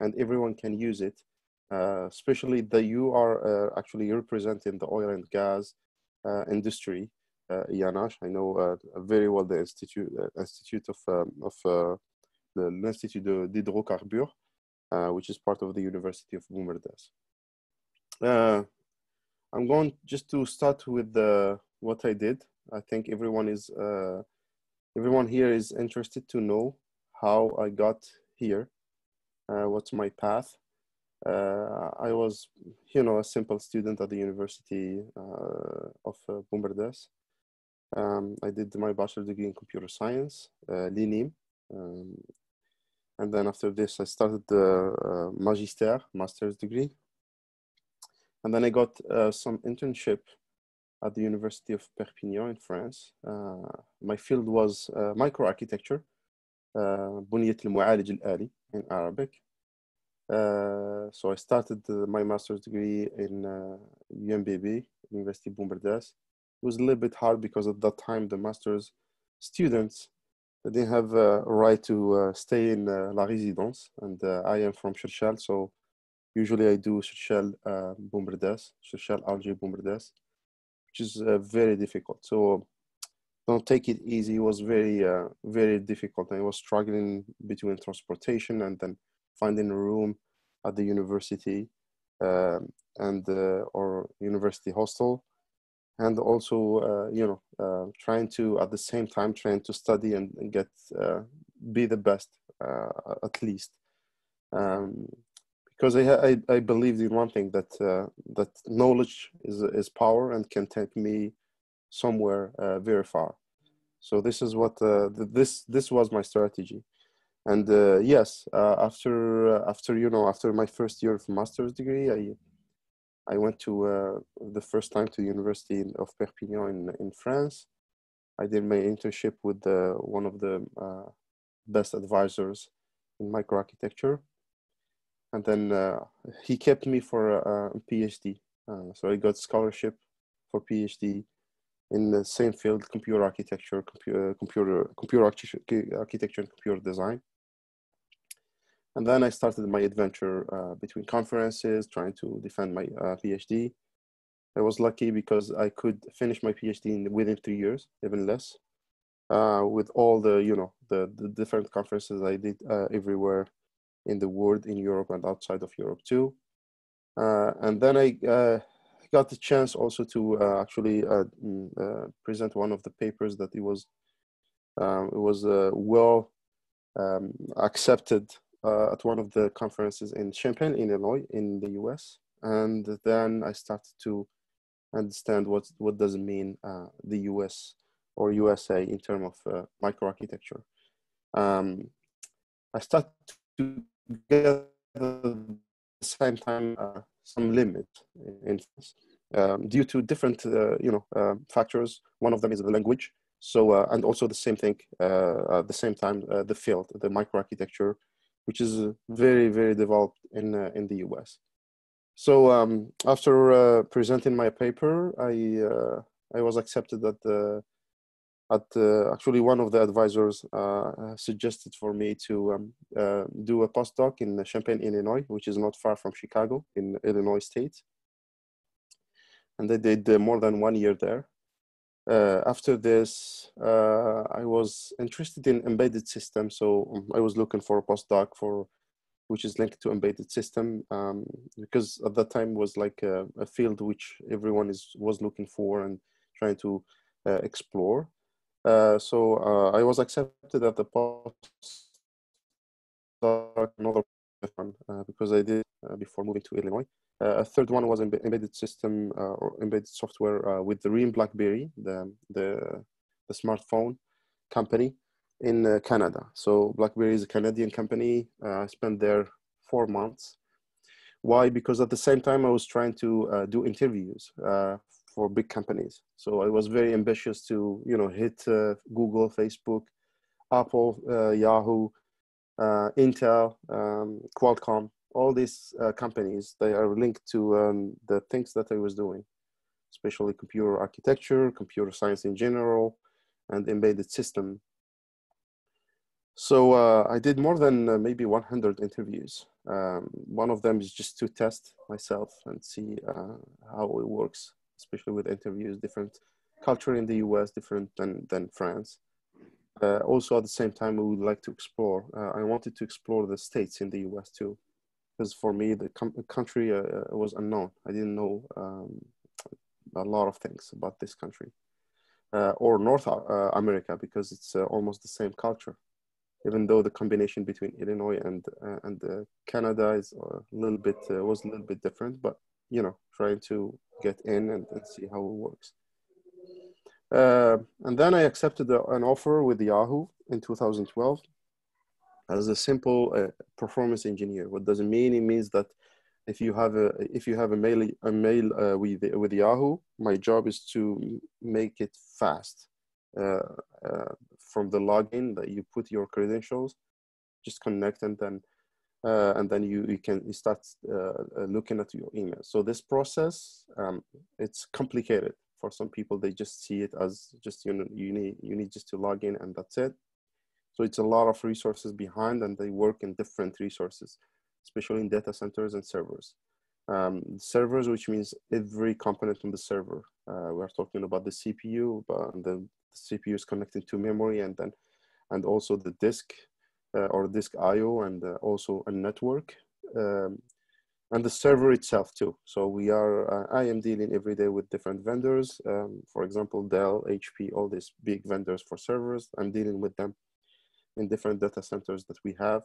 and everyone can use it. Uh, especially that you are uh, actually representing the oil and gas uh, industry, uh, Yanash. I know uh, very well the institute, institute of um, of the l'Institut d'Hydrocarbures, which is part of the University of Boumerdès. I'm going just to start with what I did. I think everyone is everyone here is interested to know how I got here, uh, uh, what's my path. Uh, I was, you know, a simple student at the University uh, of uh, Boumerdès. Um, I did my bachelor degree in computer science, uh, Linim. Um, and then after this, I started the uh, Magister, master's degree. And then I got uh, some internship at the University of Perpignan in France. Uh, my field was microarchitecture, بنية المعالج الآلي in Arabic. Uh, so I started my master's degree in uh, UMBB, University of Boumerdès. It was a little bit hard because at that time the master's students they didn't have a right to uh, stay in uh, La Résidence, and uh, I am from Cherchell, so usually I do Cherchell uh, Boumerdès, Cherchell Alger Boumerdès, which is uh, very difficult. So don't take it easy. It was very, uh, very difficult. I was struggling between transportation and then finding a room at the university um, and uh, or university hostel, and also uh, you know uh, trying to at the same time trying to study and, and get uh, be the best uh, at least. Um, because I, I, I believed in one thing that that knowledge is is power and can take me somewhere uh, very far. So this is what uh, this this was my strategy, and uh, yes, uh, after uh, after you know after my first year of master's degree, I I went to uh, the first time to the University of Perpignan in in France. I did my internship with one of the best advisors in microarchitecture, and then he kept me for a, a PhD. so I got scholarship for PhD in the same field, computer architecture, computer, computer, computer architecture and computer design. And then I started my adventure uh, between conferences, trying to defend my uh, PhD. I was lucky because I could finish my PhD in, within three years, even less, uh, with all the, you know, the, the different conferences I did uh, everywhere in the world, in Europe and outside of Europe too. Uh, and then I uh, got the chance also to uh, actually uh, mm, uh, present one of the papers that it was um, it was uh, well um, accepted uh, at one of the conferences in Champaign, Illinois, in the U.S. And then I started to understand what what does it mean the U.S. or USA in terms of microarchitecture. Um, I started to get the same time some limit in um, due to different uh, you know uh, factors. One of them is the language. So uh, and also the same thing uh, at the same time uh, the field, the microarchitecture, which is very very developed in uh, in the U.S. So um, after presenting my paper, I I was accepted at the at actually one of the advisors suggested for me to um, do a postdoc in Champaign, Illinois, which is not far from Chicago in Illinois State and I did uh, more than one year there. Uh, after this, uh, I was interested in embedded systems, so um, I was looking for a postdoc for which is linked to embedded system um, because at that time was like a, a, field which everyone is was looking for and trying to uh, explore. Uh, so uh, I was accepted at the postdoc another one because I did before moving to Illinois. Uh, a third one was an embedded system uh, or embedded software uh, with the RIM BlackBerry, the, the, the smartphone company in Canada. So BlackBerry is a Canadian company. I spent there four months. Why? Because at the same time I was trying to do interviews for big companies. So I was very ambitious to, you know, hit uh, Google, Facebook, Apple, uh, Yahoo, uh, Intel, um, Qualcomm, all these uh, companies they are linked to um, the things that I was doing, especially computer architecture, computer science in general, and embedded system. So uh, I did more than uh, maybe 100 interviews. Um, one of them is just to test myself and see how it works, especially with interviews, different culture in the US, different than, than France. Uh, also, at the same time, we would like to explore. Uh, I wanted to explore the states in the US too, because for me, the com- country uh, was unknown. I didn't know um, a lot of things about this country. or North America, because it's almost the same culture even though the combination between Illinois and uh, and uh, Canada is a little bit uh, was a little bit different, but you know, trying to get in and, and see how it works. Uh, and then I accepted an offer with Yahoo in 2012 as a simple uh, performance engineer. What does it mean? It means that if you have a if you have a mail a mail uh, with with Yahoo, my job is to make it fast from the login that you put your credentials, just connect and then uh, and then you, you can you start uh, uh, looking at your email. So this process, um, it's complicated for some people. They just see it as just you know you need you need just to log in and that's it. So it's a lot of resources behind, and they work in different resources, especially in data centers and servers. Um, servers, which means every component on the server. Uh, we are talking about the CPU, but the the CPU is connected to memory and then and also the disk or disk IO and uh, also a network um, and the server itself too. So we are, uh, I am dealing every day with different vendors. Um, for example, Dell, HP, all these big vendors for servers. I'm dealing with them in different data centers that we have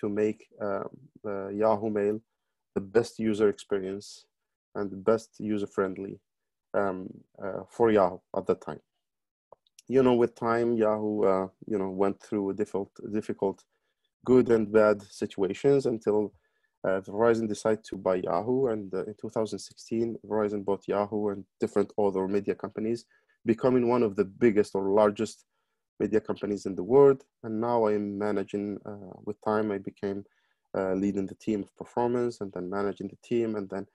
to make um, uh, Yahoo Mail the best user experience and the best user friendly um, uh, for Yahoo at that time you know, with time, Yahoo, uh, you know, went through difficult, difficult, good and bad situations until uh, Verizon decided to buy Yahoo. And uh, in 2016, Verizon bought Yahoo and different other media companies, becoming one of the biggest or largest media companies in the world. And now I am managing, uh, with time, I became uh, leading the team of performance and then managing the team. And then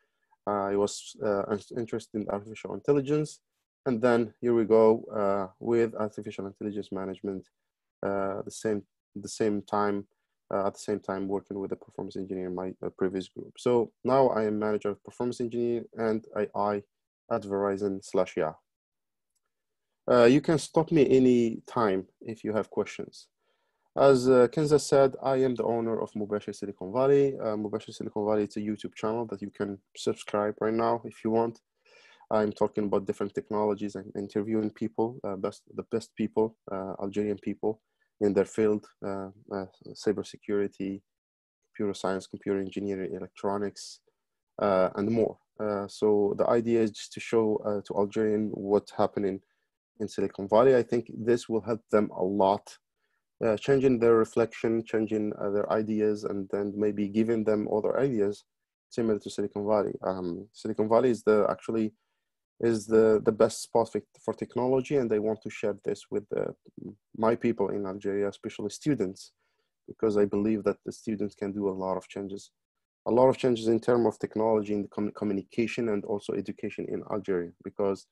I was uh, interested in artificial intelligence and then here we go uh, with artificial intelligence management, uh, the same the same time uh, at the same time working with a performance engineer in my uh, previous group. So now I am manager of performance engineer and AI at Verizon slash yeah. Uh, you can stop me any time if you have questions. As uh, Kenza said, I am the owner of Moubachir Silicon Valley. Uh, Silicon Valley is a YouTube channel that you can subscribe right now if you want. I'm talking about different technologies and interviewing people, uh, best the best people, uh, Algerian people in their field, uh, uh cybersecurity, computer science, computer engineering, electronics, uh, and more. Uh, so the idea is just to show to Algerian what's happening in Silicon Valley. I think this will help them a lot, changing their reflection, changing their ideas, and then maybe giving them other ideas similar to Silicon Valley. Um, Silicon Valley is the actually is the, the best spot for technology and they want to share this with the, my people in Algeria, especially students, because I believe that the students can do a lot of changes. A lot of changes in terms of technology in the com communication and also education in Algeria, because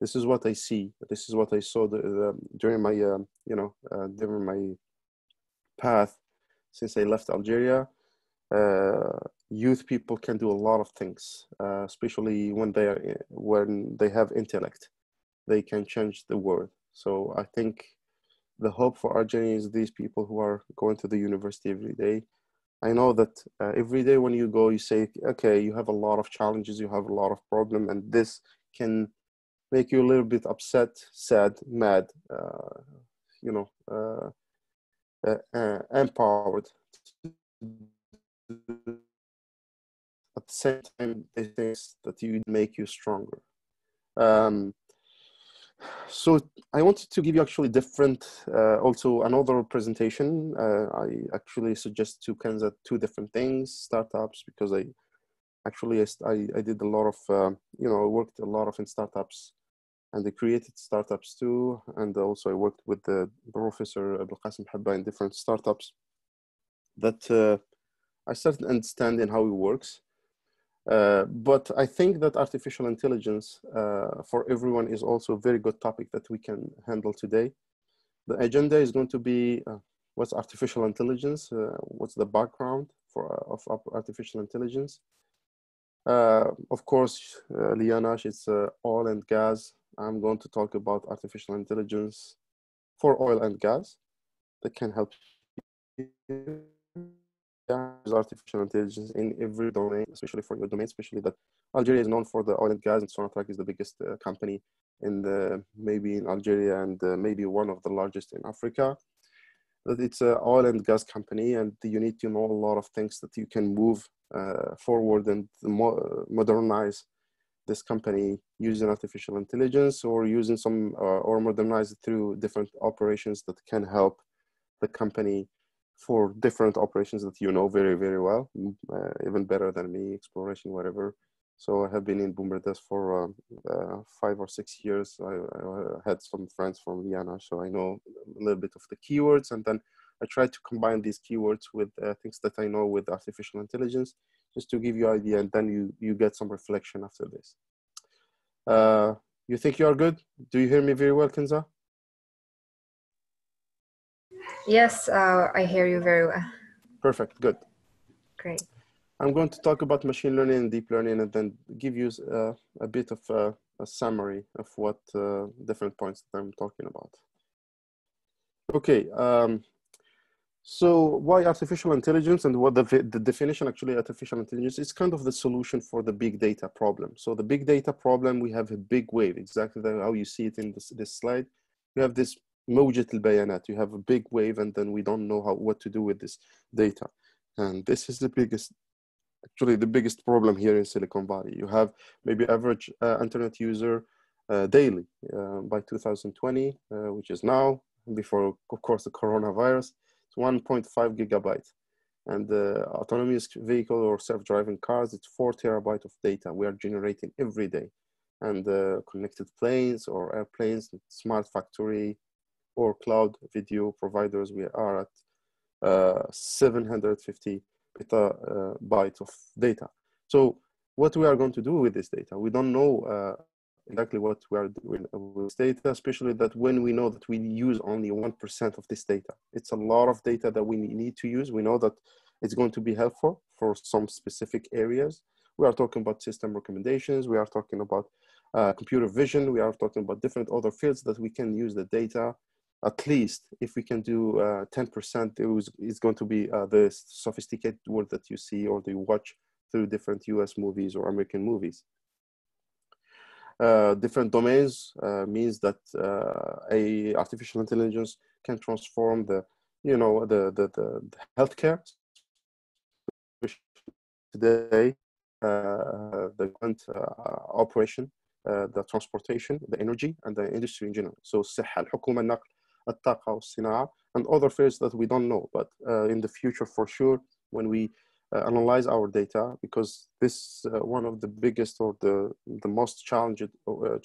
this is what I see. This is what I saw the, the, during my, uh, you know, uh, during my path since I left Algeria. Uh, youth people can do a lot of things, uh, especially when they are when they have intellect. They can change the world. So I think the hope for Algeria is these people who are going to the university every day. I know that uh, every day when you go, you say, okay, you have a lot of challenges, you have a lot of problem, and this can make you a little bit upset, sad, mad, uh, you know, uh, uh, uh empowered at the same time they think that you make you stronger. Um, so i wanted to give you actually different uh, also another presentation. Uh, i actually suggest to kenza two different things startups because i actually i, I did a lot of uh, you know i worked a lot of in startups and I created startups too. And also i worked with the professor abdul qasim habba in different startups that uh, i started understanding how it works uh, but I think that artificial intelligence uh, for everyone is also a very good topic that we can handle today. The agenda is going to be uh, what's artificial intelligence, uh, what's the background for of, of artificial intelligence. Uh, of course, uh, Lianash, it's uh, oil and gas. I'm going to talk about artificial intelligence for oil and gas that can help artificial intelligence in every domain, especially for your domain, especially that Algeria is known for the oil and gas, and Sonatrach is the biggest uh, company in the maybe in Algeria and uh, maybe one of the largest in Africa. That it's an oil and gas company, and you need to know a lot of things that you can move uh, forward and mo- modernize this company using artificial intelligence or using some uh, or modernize it through different operations that can help the company for different operations that you know very very well uh, even better than me exploration whatever. So i have been in Boumerdès for um, uh, five or six years. I, I, had some friends from vienna so i know a little bit of the keywords. And then i try to combine these keywords with uh, things that i know with artificial intelligence just to give you idea and then you you get some reflection after this. Uh, you think you are good? Do you hear me very well kenza Yes, uh, I hear you very well. Perfect, good. Great. I'm going to talk about machine learning and deep learning and then give you uh, a bit of uh, a summary of what uh, different points that I'm talking about. Okay, um, so why artificial intelligence and what the, the definition actually artificial intelligence is kind of the solution for the big data problem. So the big data problem, we have a big wave, exactly how you see it in this, this slide. We have this موجة البيانات you have a big wave and then we don't know how what to do with this data and this is the biggest actually the biggest problem here in Silicon Valley you have maybe average uh, internet user uh, daily uh, by 2020 uh, which is now before of course the coronavirus it's 1.5 gigabyte and the autonomous vehicle or self-driving cars it's 4 terabyte of data we are generating every day and uh, connected planes or airplanes smart factory or cloud video providers, we are at uh, 750 petabytes of data. So what we are going to do with this data, we don't know uh, exactly what we are doing with this data, especially that when we know that we use only 1% of this data. It's a lot of data that we need to use. We know that it's going to be helpful for some specific areas. We are talking about system recommendations. We are talking about uh, computer vision. We are talking about different other fields that we can use the data at least if we can do uh, 10%, it was, it's going to be uh, the sophisticated world that you see or that you watch through different US movies or American movies. Uh, different domains uh, means that uh, a artificial intelligence can transform the, you know, the, the, the, the healthcare. Today, uh, the operation, the transportation, the energy, and the industry in general. So الصحة, الحكومة, النقل, الطاقة والصناعة and other fields that we don't know. But uh, in the future, for sure, when we uh, analyze our data, because this uh, one of the biggest or the the most challenged uh,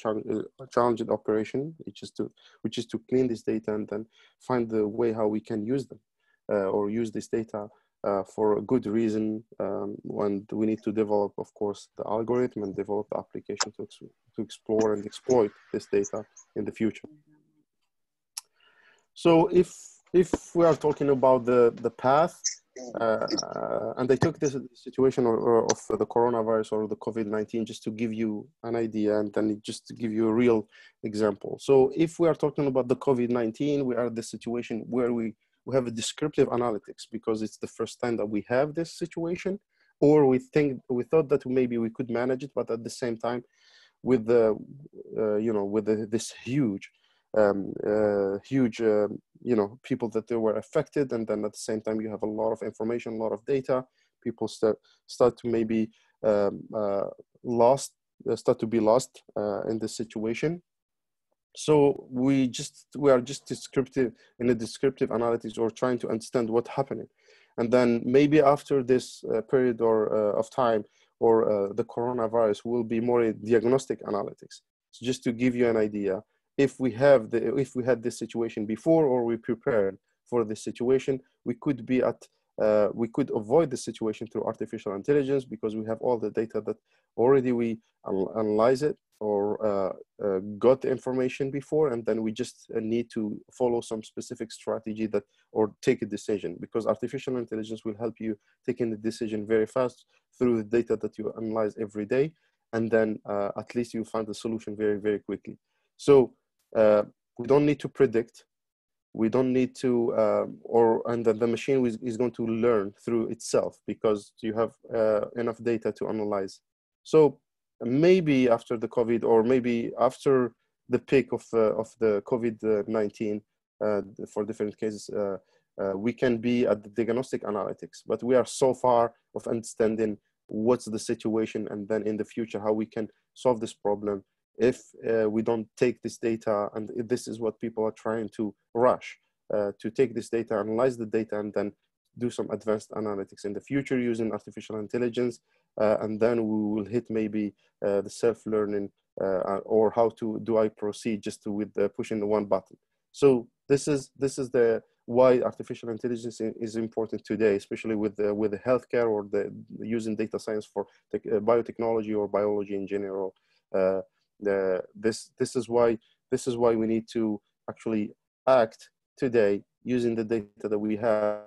challenged operation, which is to which is to clean this data and then find the way how we can use them uh, or use this data uh, for a good reason. Um, and we need to develop, of course, the algorithm and develop the application to, to explore and exploit this data in the future. So if if we are talking about the the path, uh, and I took this situation or, or of the coronavirus or the COVID nineteen just to give you an idea, and then just to give you a real example. So if we are talking about the COVID nineteen, we are the situation where we we have a descriptive analytics because it's the first time that we have this situation, or we think we thought that maybe we could manage it, but at the same time, with the uh, you know with the, this huge um, uh, huge, uh, you know, people that they were affected, and then at the same time you have a lot of information, a lot of data. People start start to maybe um, uh, lost, uh, start to be lost uh, in this situation. So we just we are just descriptive in a descriptive analytics or trying to understand what's happening, and then maybe after this uh, period or of time or the coronavirus will be more diagnostic analytics. So just to give you an idea, if we have the if we had this situation before or we prepared for this situation we could be at uh, we could avoid the situation through artificial intelligence because we have all the data that already we analyze it or uh, uh, got the information before and then we just uh, need to follow some specific strategy that or take a decision because artificial intelligence will help you taking the decision very fast through the data that you analyze every day and then uh, at least you find the solution very very quickly. So uh, we don't need to predict. We don't need to um, or and the, the machine is, is going to learn through itself because you have uh, enough data to analyze. So maybe after the covid or maybe after the peak of uh, of the covid-19 uh, for different cases uh, uh, we can be at the diagnostic analytics. But we are so far of understanding what's the situation and then in the future how we can solve this problem if uh, we don't take this data, and this is what people are trying to rush, uh, to take this data, analyze the data, and then do some advanced analytics in the future using artificial intelligence, uh, and then we will hit maybe uh, the self-learning uh, or how to do I proceed just with pushing the one button. So this is this is the why artificial intelligence is important today, especially with the, with the healthcare or the using data science for uh, biotechnology or biology in general. Uh, this this is why this is why we need to actually act today using the data that we have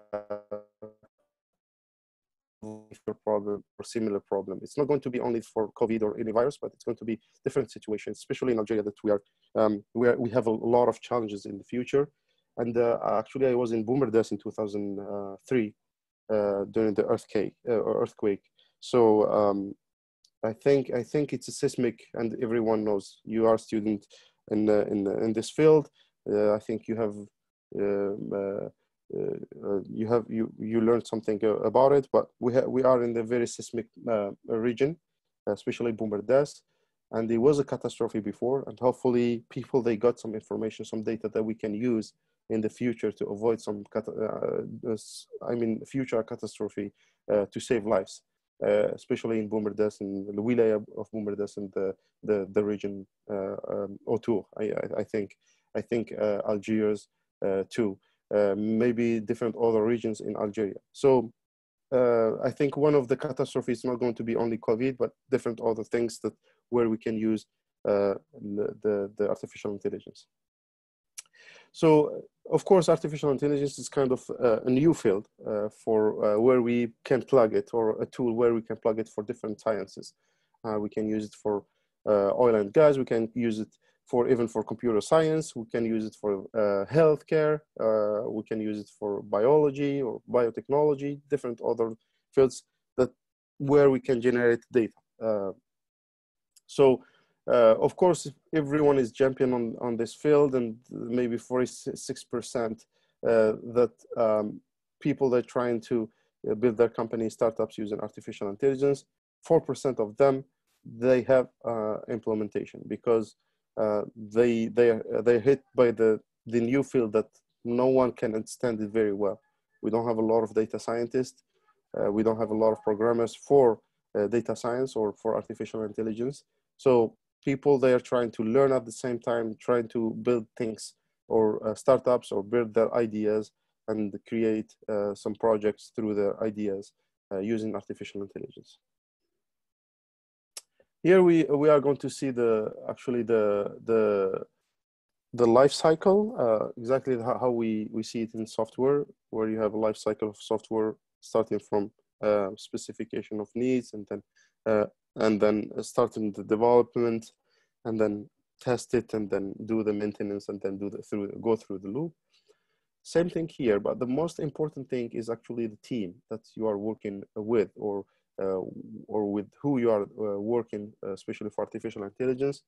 problem or similar problem. It's not going to be only for COVID or any virus, but it's going to be different situations, especially in Algeria that we are, um, we, are we have a lot of challenges in the future. And uh, actually I was in Boumerdès in 2003 uh, during the earthquake, uh, earthquake. So um, I think I think it's a seismic, and everyone knows you are a student in uh, in in this field. Uh, I think you have um, uh, uh, you have you you learned something about it. But we we are in the very seismic region, especially Boumerdès, and there was a catastrophe before. And hopefully, people they got some information, some data that we can use in the future to avoid some, I mean, future catastrophe to save lives. Uh, especially in Boumerdès and the wilaya of Boumerdès and the, the, the region uh, um, autour, I, I, think. I think uh, Algiers too, maybe different other regions in Algeria. So I think one of the catastrophes is not going to be only COVID, but different other things that where we can use the, the, the artificial intelligence. So of course, artificial intelligence is kind of uh, a new field uh, for uh, where we can plug it or a tool where we can plug it for different sciences. Uh, we can use it for uh, oil and gas. We can use it for even for computer science. We can use it for uh, healthcare. we can use it for biology or biotechnology, different other fields that where we can generate data. so uh, of course, everyone is jumping on, on this field and maybe 46% uh, that um, people that are trying to uh, build their company startups using artificial intelligence, 4% of them, they have uh, implementation because uh, they, they, they're hit by the, the new field that no one can understand it very well. We don't have a lot of data scientists. Uh, we don't have a lot of programmers for data science or for artificial intelligence. So people they are trying to learn at the same time, trying to build things or uh, startups or build their ideas and create uh, some projects through their ideas uh, using artificial intelligence. Here we we are going to see the actually the the the life cycle uh, exactly how we we see it in software where you have a life cycle of software starting from uh, specification of needs and then uh, and then starting the development and then test it and then do the maintenance and then do the through go through the loop. Same thing here but the most important thing is actually the team that you are working with or uh, or with who you are uh, working uh, especially for artificial intelligence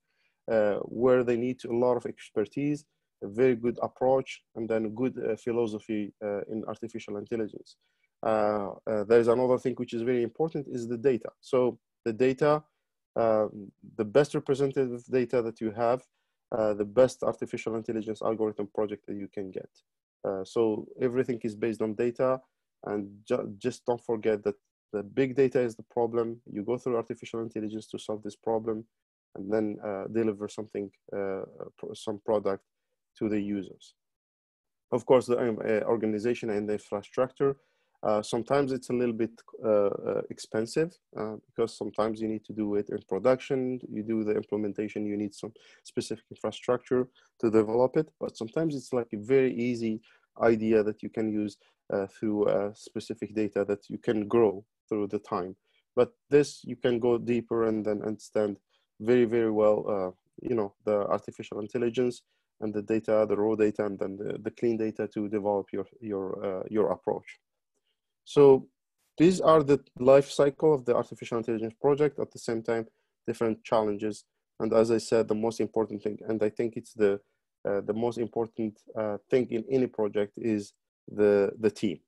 uh, where they need a lot of expertise a very good approach and then good uh, philosophy uh, in artificial intelligence. There is another thing which is very important is the data. So the data, um, the best representative data that you have, uh, the best artificial intelligence algorithm project that you can get. Uh, so everything is based on data and ju just don't forget that the big data is the problem. You go through artificial intelligence to solve this problem and then uh, deliver something, uh, some product to the users. Of course, the um, uh, organization and the infrastructure Uh, sometimes it's a little bit uh, uh, expensive uh, because sometimes you need to do it in production. You do the implementation, you need some specific infrastructure to develop it. But sometimes it's like a very easy idea that you can use uh, through specific data that you can grow through the time. But this, you can go deeper and then understand very, very well, you know, the artificial intelligence and the data, the raw data, and then the, the clean data to develop your, your, your approach. So these are the life cycle of the artificial intelligence project. At the same time, different challenges. And as I said, the most important thing, and I think it's the uh, the most important uh, thing in any project is the the team.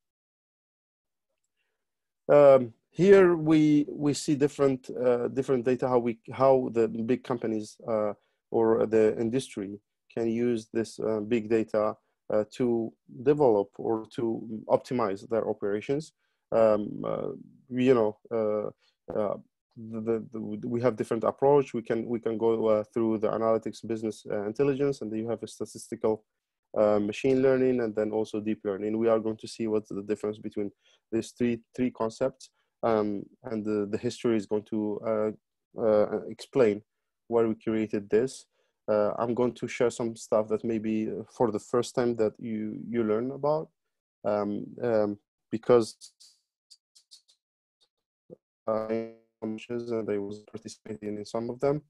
Um, here we we see different uh, different data how we how the big companies uh, or the industry can use this uh, big data uh, to develop or to optimize their operations. Um, uh, you know, uh, the, the, we have different approach. We can we can go through the analytics, business intelligence, and then you have a statistical uh, machine learning and then also deep learning. We are going to see what's the difference between these three three concepts, um, and the, the history is going to uh, uh, explain why we created this uh, I'm going to share some stuff that maybe uh, for the first time that you you learn about um, um, because I and I was participating in some of them.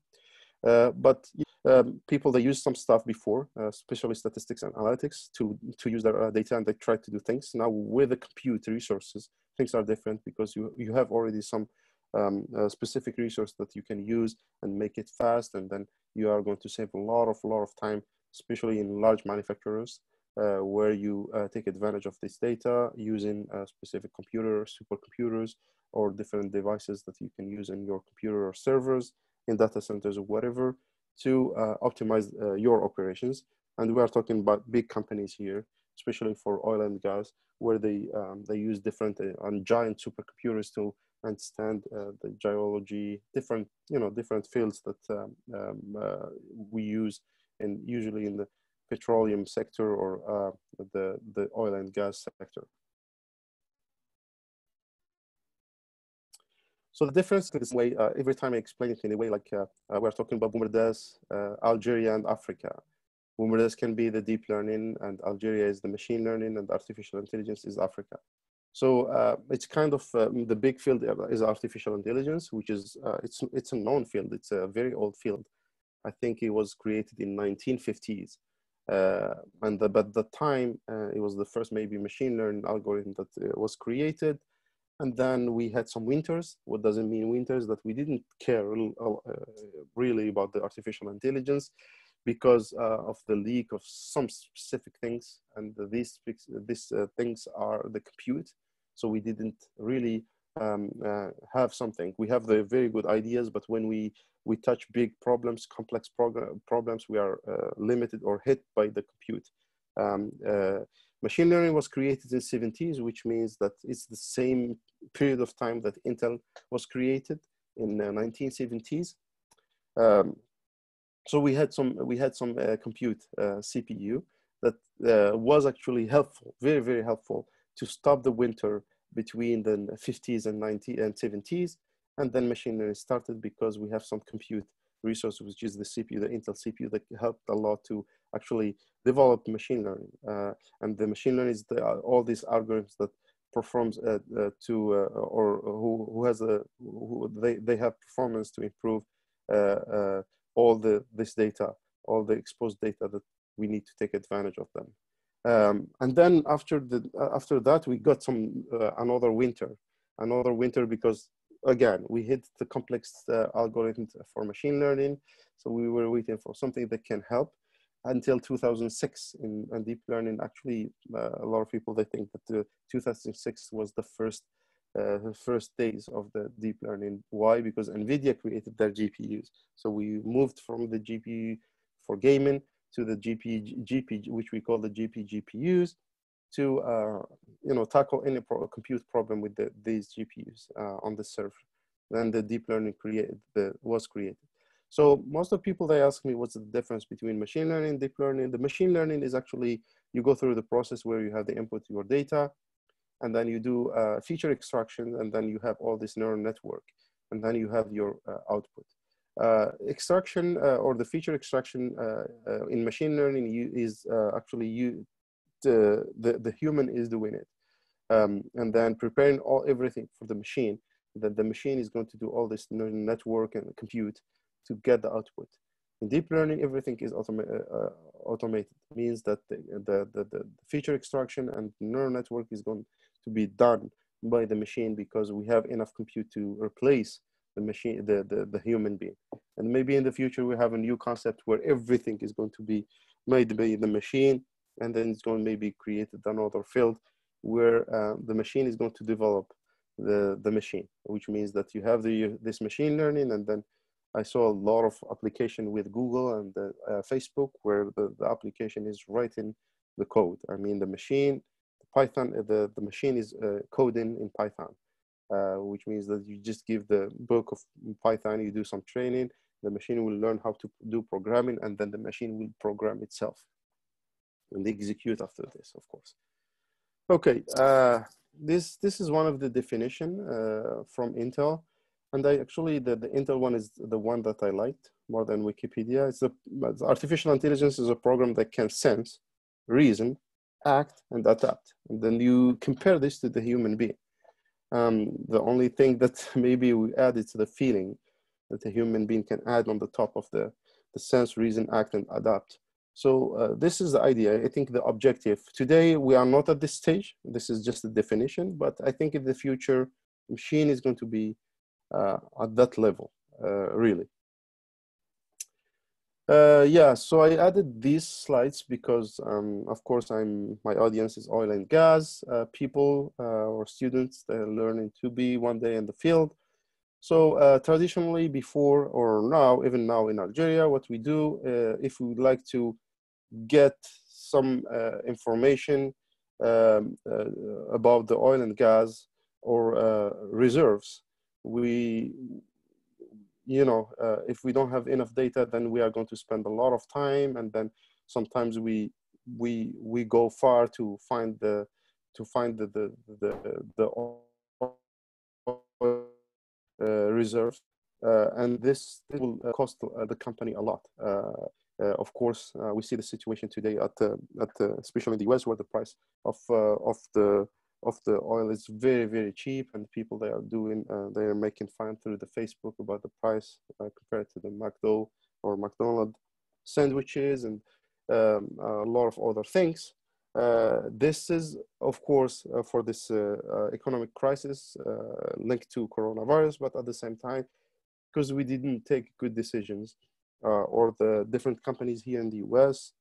Uh, but um, people they use some stuff before, uh, especially statistics and analytics, to to use their uh, data, and they try to do things. Now with the compute resources, things are different because you you have already some um, specific resource that you can use and make it fast, and then you are going to save a lot of lot of time, especially in large manufacturers. Uh, where you uh, take advantage of this data using uh, specific computers, supercomputers, or different devices that you can use in your computer or servers in data centers or whatever to uh, optimize uh, your operations. And we are talking about big companies here, especially for oil and gas, where they um, they use different and giant supercomputers to understand uh, the geology, different you know different fields that um, um, uh, we use, and usually in the petroleum sector or uh, the the oil and gas sector. So the difference is way uh, every time I explain it in a way like uh, uh, we're talking about Boumerdès, Algeria, and Africa. Boumerdès can be the deep learning, and Algeria is the machine learning, and artificial intelligence is Africa. So uh, it's kind of um, the big field is artificial intelligence, which is uh, it's it's a known field. It's a very old field. I think it was created in 1950s, uh, and the, but the time uh, it was the first maybe machine learning algorithm that uh, was created. And then we had some winters. What does it mean winters? That we didn't care really about the artificial intelligence because uh, of the leak of some specific things and these these uh, things are the compute so we didn't really um, uh, have something. We have the very good ideas, but when we we touch big problems, complex problems, we are uh, limited or hit by the compute. Um, uh, machine learning was created in 70s, which means that it's the same period of time that Intel was created in the 1970s. Uh, um, so we had some we had some uh, compute uh, CPU that was actually helpful, very very helpful to stop the winter between the 50s and 90s and 70s. And then machine learning started because we have some compute resource, which is the CPU, the Intel CPU that helped a lot to actually develop machine learning. Uh, and the machine learning is the, uh, all these algorithms that performs uh, uh to, uh, or who, who has a, who they, they have performance to improve uh, all the, this data, all the exposed data that we need to take advantage of them. Um, and then after the uh, after that, we got some uh, another winter, another winter because again we hit the complex uh, algorithms for machine learning. So we were waiting for something that can help until 2006 in, in deep learning. Actually, uh, a lot of people they think that 2006 was the first uh, the first days of the deep learning. Why? Because NVIDIA created their GPUs. So we moved from the GPU for gaming to the GP, GP which we call the GP GPUs, to uh, you know tackle any pro compute problem with the, these GPUs uh, on the server. Then the deep learning created the, was created. So most of people they ask me what's the difference between machine learning and deep learning. The machine learning is actually you go through the process where you have the input your data, and then you do uh, feature extraction, and then you have all this neural network, and then you have your uh, output. Uh, extraction uh, or the feature extraction uh, in machine learning is actually you, the, the, the human is doing it. Um, and then preparing all everything for the machine, that the machine is going to do all this network and compute to get the output. In deep learning, everything is automa uh, automated. It means that the, the, the, the, feature extraction and neural network is going to be done by the machine because we have enough compute to replace the machine, the, the, the human being. And maybe in the future, we have a new concept where everything is going to be made by the machine. And then it's going to maybe create another field where uh, the machine is going to develop the, the machine, which means that you have the, this machine learning. And then I saw a lot of application with Google and the, uh, Facebook where the, the application is writing the code. I mean, the machine, the Python, the, the machine is uh, coding in Python uh, which means that you just give the book of Python, you do some training, the machine will learn how to do programming, and then the machine will program itself and execute after this, of course. Okay, uh, this this is one of the definition uh, from Intel, and I actually the, the Intel one is the one that I liked more than Wikipedia. It's a artificial intelligence is a program that can sense, reason, act, and adapt, and then you compare this to the human being. Um, the only thing that maybe we added to the feeling that a human being can add on the top of the, the sense, reason, act, and adapt. So uh, this is the idea. I think the objective. Today, we are not at this stage. This is just a definition, but I think in the future, machine is going to be uh, at that level, uh, really. Uh, yeah, so I added these slides because, um, of course, I'm my audience is oil and gas uh, people uh, or students that are learning to be one day in the field. So uh, traditionally, before or now, even now in Algeria, what we do uh, if we would like to get some uh, information um, about the oil and gas or reserves, we you know, uh, if we don't have enough data, then we are going to spend a lot of time, and then sometimes we we we go far to find the to find the the the, the uh, reserves, uh, and this, this will uh, cost uh, the company a lot. Uh, of course, we see the situation today at at especially in the U.S. where the price of of the of the oil is very very cheap and people they are doing uh, they are making fun through the facebook about the price uh, compared to the mcdo or mcdonald sandwiches and um, a lot of other things. Uh, this is of course uh, for this uh, uh, economic crisis linked to coronavirus but at the same time because we didn't take good decisions or the different companies here in the us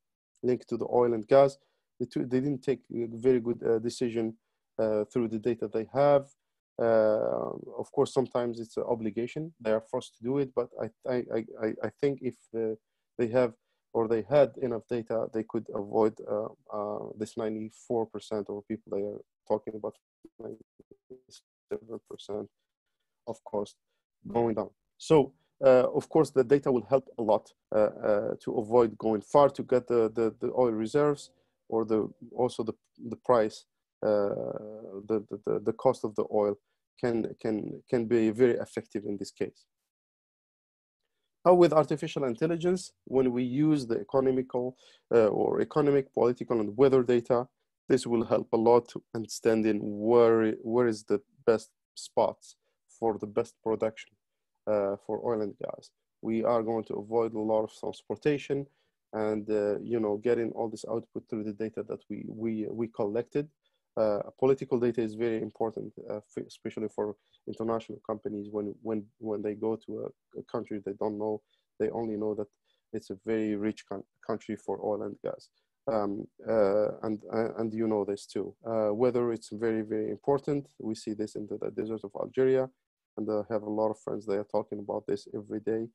linked to the oil and gas they, they didn't take a very good decision through the data they have. Uh, of course, sometimes it's an obligation; they are forced to do it. But I, I, I, I think if the, they have or they had enough data, they could avoid uh, uh, this 94% or people they are talking about 97% of cost going down. So, uh, of course, the data will help a lot uh, uh, to avoid going far to get the, the, the oil reserves or the also the, the price uh, the, the, the cost of the oil can, can, can be very effective in this case. How with artificial intelligence, when we use the economical uh, or economic, political, and weather data, this will help a lot to understanding where, where is the best spots for the best production uh, for oil and gas. We are going to avoid a lot of transportation and uh, you know getting all this output through the data that we we we collected uh, political data is very important, uh, especially for international companies when when when they go to a, a, country they don't know, they only know that it's a very rich country for oil and gas. Um, uh, and uh, and you know this too. Uh, it's very very important. We see this in the, the desert of Algeria, and I have a lot of friends they are talking about this every day.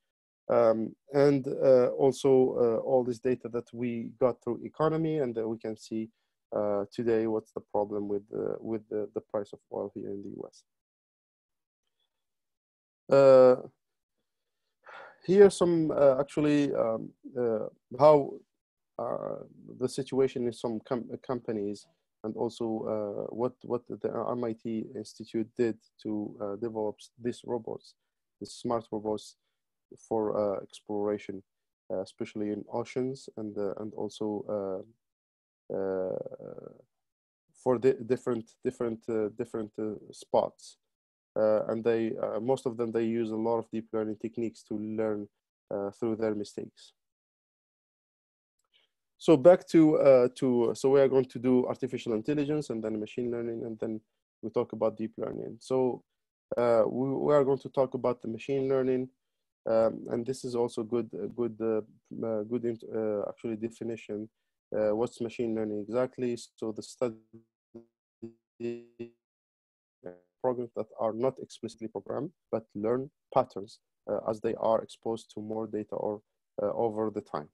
Um, and uh, also all this data that we got through economy, and we can see uh, today what's the problem with the, with the, the price of oil here in the US. Uh, here some uh, actually um, uh, how uh, the situation in some com companies and also uh, what what the MIT Institute did to uh, develop these robots, the smart robots for uh, exploration, uh, especially in oceans and uh, and also for the different different different spots. and they most of them they use a lot of deep learning techniques to learn through their mistakes. So back to, uh, to, so we are going to do artificial intelligence and then machine learning, and then we talk about deep learning. So uh, we, we, are going to talk about the machine learning, um, and this is also good, good, uh, uh good uh, actually definition. Uh, what's machine learning exactly? So the study programs that are not explicitly programmed, but learn patterns as they are exposed to more data or over the time.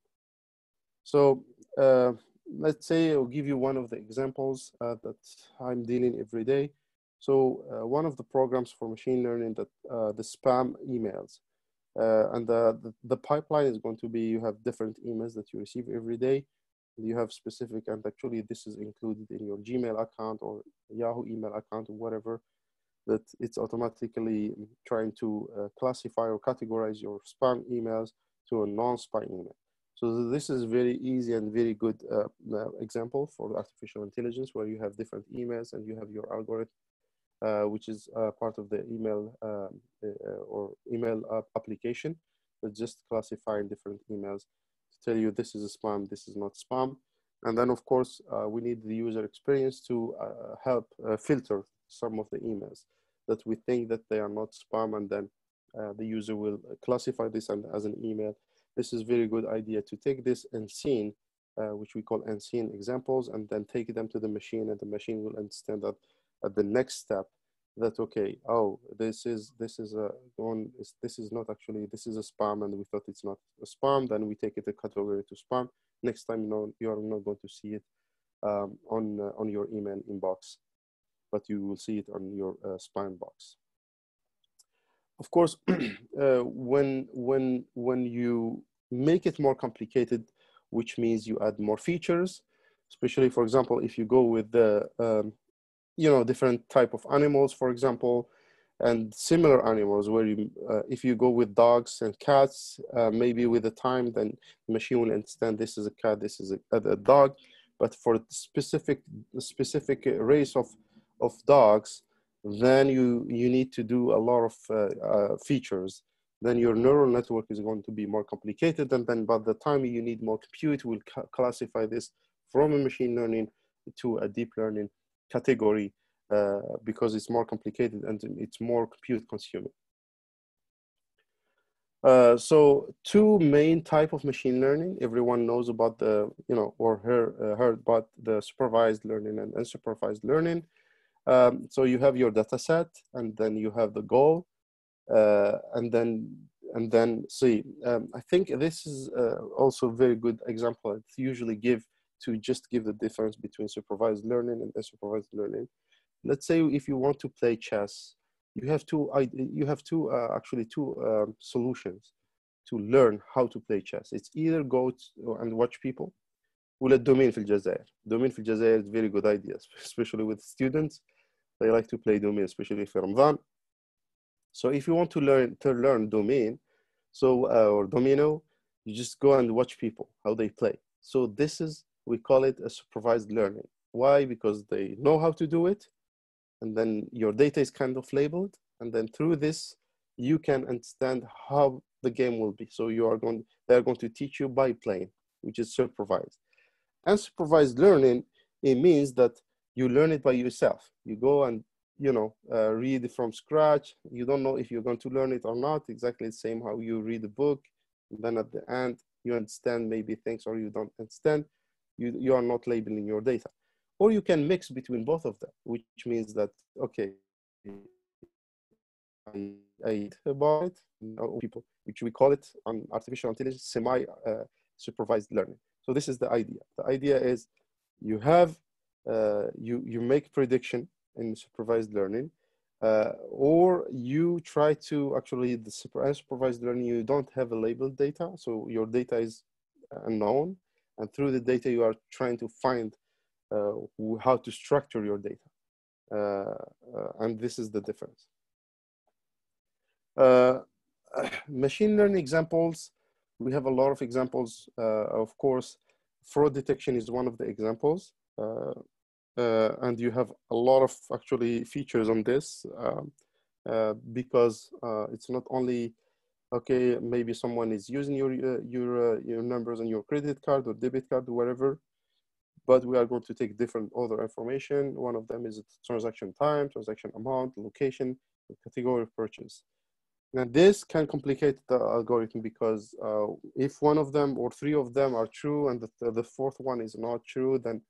So uh, let's say I'll give you one of the examples uh, that I'm dealing every day. So uh, one of the programs for machine learning that uh, the spam emails. Uh, and the, the, the, pipeline is going to be, you have different emails that you receive every day. You have specific, and actually this is included in your Gmail account or Yahoo email account or whatever, that it's automatically trying to uh, classify or categorize your spam emails to a non-spam email. So this is very easy and very good uh, uh, example for artificial intelligence where you have different emails and you have your algorithm, uh, which is uh, part of the email um, uh, or email application that just classifying different emails tell you this is a spam, this is not spam. And then of course, uh, we need the user experience to help filter some of the emails that we think that they are not spam and then the user will classify this as an email this is very good idea to take this unseen, uh, which we call unseen examples, and then take them to the machine, and the machine will understand that at the next step that okay, oh, this is this is a one, this is not actually this is a spam, and we thought it's not a spam. Then we take it a category to spam. Next time, you know, you are not going to see it um, on uh, on your email inbox, but you will see it on your uh, spam box of course, uh, when when when you make it more complicated, which means you add more features, especially for example, if you go with the um, you know different type of animals, for example, and similar animals where you uh, if you go with dogs and cats, uh, maybe with the time, then the machine will understand this is a cat, this is a, a dog, but for specific specific race of of dogs then you you need to do a lot of uh, uh, features. Then your neural network is going to be more complicated and then by the time you need more compute we'll ca classify this from a machine learning to a deep learning category uh, because it's more complicated and it's more compute consuming. Uh, so two main type of machine learning everyone knows about the you know or heard, uh, heard about the supervised learning and unsupervised learning. Um, so you have your data set and then you have the goal uh, and then and then see. Um, I think this is uh, also a very good example. I usually give to just give the difference between supervised learning and unsupervised learning. Let's say if you want to play chess, you have two you have two uh, actually two um, solutions to learn how to play chess. It's either go and watch people ولا الدومين في الجزائر. دومين في الجزائر is very good idea, especially with students they like to play domain, especially for Ramadan. So if you want to learn to learn domain, so uh, or domino, you just go and watch people how they play. So this is we call it a supervised learning. Why? Because they know how to do it, and then your data is kind of labeled, and then through this you can understand how the game will be. So you are going, they are going to teach you by playing, which is supervised. And supervised learning, it means that you learn it by yourself. You go and you know uh, read from scratch. You don't know if you're going to learn it or not. Exactly the same how you read a book. And then at the end, you understand maybe things or you don't understand. You you are not labeling your data, or you can mix between both of them, which means that okay. I, I about it, people, which we call it on artificial intelligence, semi-supervised uh, learning. So this is the idea. The idea is you have uh, you, you make prediction in supervised learning, uh, or you try to actually the supervised learning, you don't have a labeled data. So your data is unknown. And through the data, you are trying to find uh, how to structure your data. and this is the difference. machine learning examples, we have a lot of examples. of course, fraud detection is one of the examples. Uh, uh, and you have a lot of actually features on this um, uh, because it's not only okay maybe someone is using your your your numbers on your credit card or debit card or whatever but we are going to take different other information. One of them is transaction time, transaction amount, location, category of purchase. Now this can complicate the algorithm because uh, if one of them or three of them are true and the, the fourth one is not true, then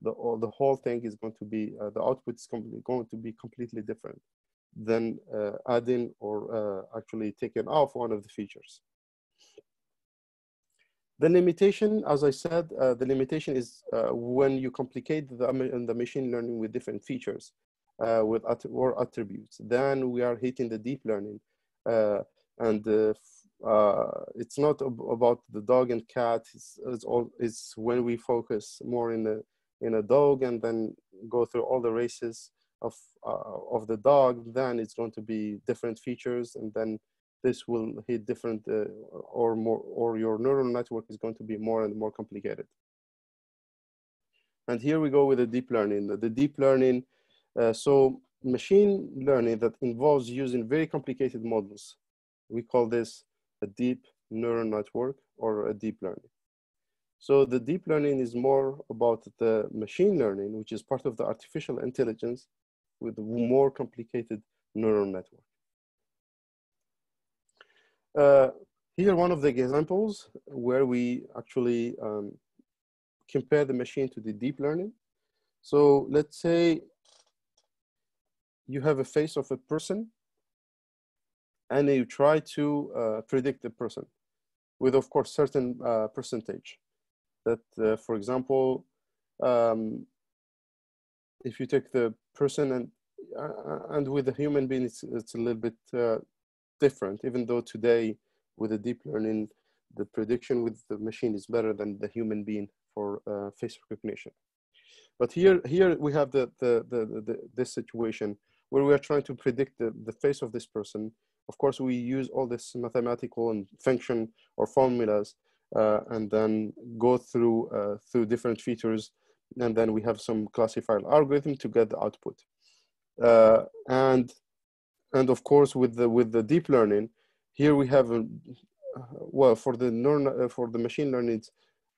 the, the whole thing is going to be, uh, the output is going to be completely different than uh, adding or uh, actually taking off one of the features. The limitation, as I said, uh, the limitation is when you complicate the, the machine learning with different features with or attributes, then we are hitting the deep learning. And uh, it's not ab about the dog and cat, it's, it's, all, it's when we focus more in, the, in a dog and then go through all the races of, of the dog, then it's going to be different features and then this will hit different uh, or more, or your neural network is going to be more and more complicated. And here we go with the deep learning. The deep learning, uh, so machine learning that involves using very complicated models. We call this a deep neural network or a deep learning. So the deep learning is more about the machine learning, which is part of the artificial intelligence with more complicated neural network. Uh, here, one of the examples where we actually um, compare the machine to the deep learning. So let's say you have a face of a person and you try to uh, predict the person with, of course, certain uh, percentage. That, uh, for example, um, if you take the person and uh, and with a human being, it's, it's a little bit uh, different, even though today with the deep learning, the prediction with the machine is better than the human being for uh, face recognition. But here, here we have the, the, the, the, this situation where we are trying to predict the, the face of this person. Of course, we use all this mathematical and function or formulas uh, and then go through, uh, through different features. And then we have some classifier algorithm to get the output. Uh, and and of course with the with the deep learning here we have a, well for the neural uh, for the machine learning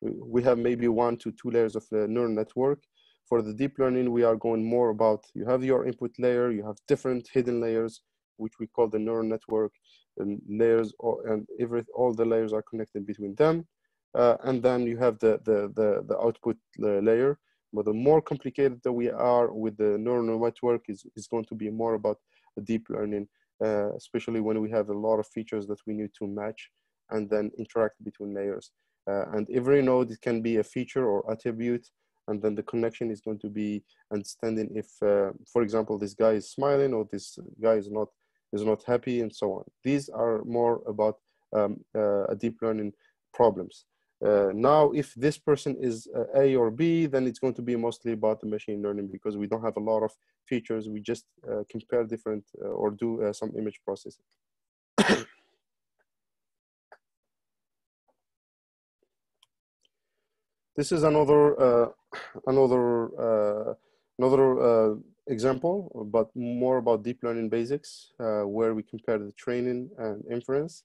we have maybe one to two layers of the neural network for the deep learning we are going more about you have your input layer you have different hidden layers which we call the neural network and layers and every all the layers are connected between them uh, and then you have the the the, the output layer but the more complicated that we are with the neural network is, is going to be more about deep learning, uh, especially when we have a lot of features that we need to match and then interact between layers. Uh, and every node can be a feature or attribute, and then the connection is going to be understanding if, uh, for example, this guy is smiling or this guy is not is not happy, and so on. These are more about um, uh, deep learning problems. Uh, now, if this person is uh, A or B, then it's going to be mostly about the machine learning because we don't have a lot of features. We just uh, compare different uh, or do uh, some image processing. this is another uh, another another example, but more about deep learning basics, where we compare the training and inference.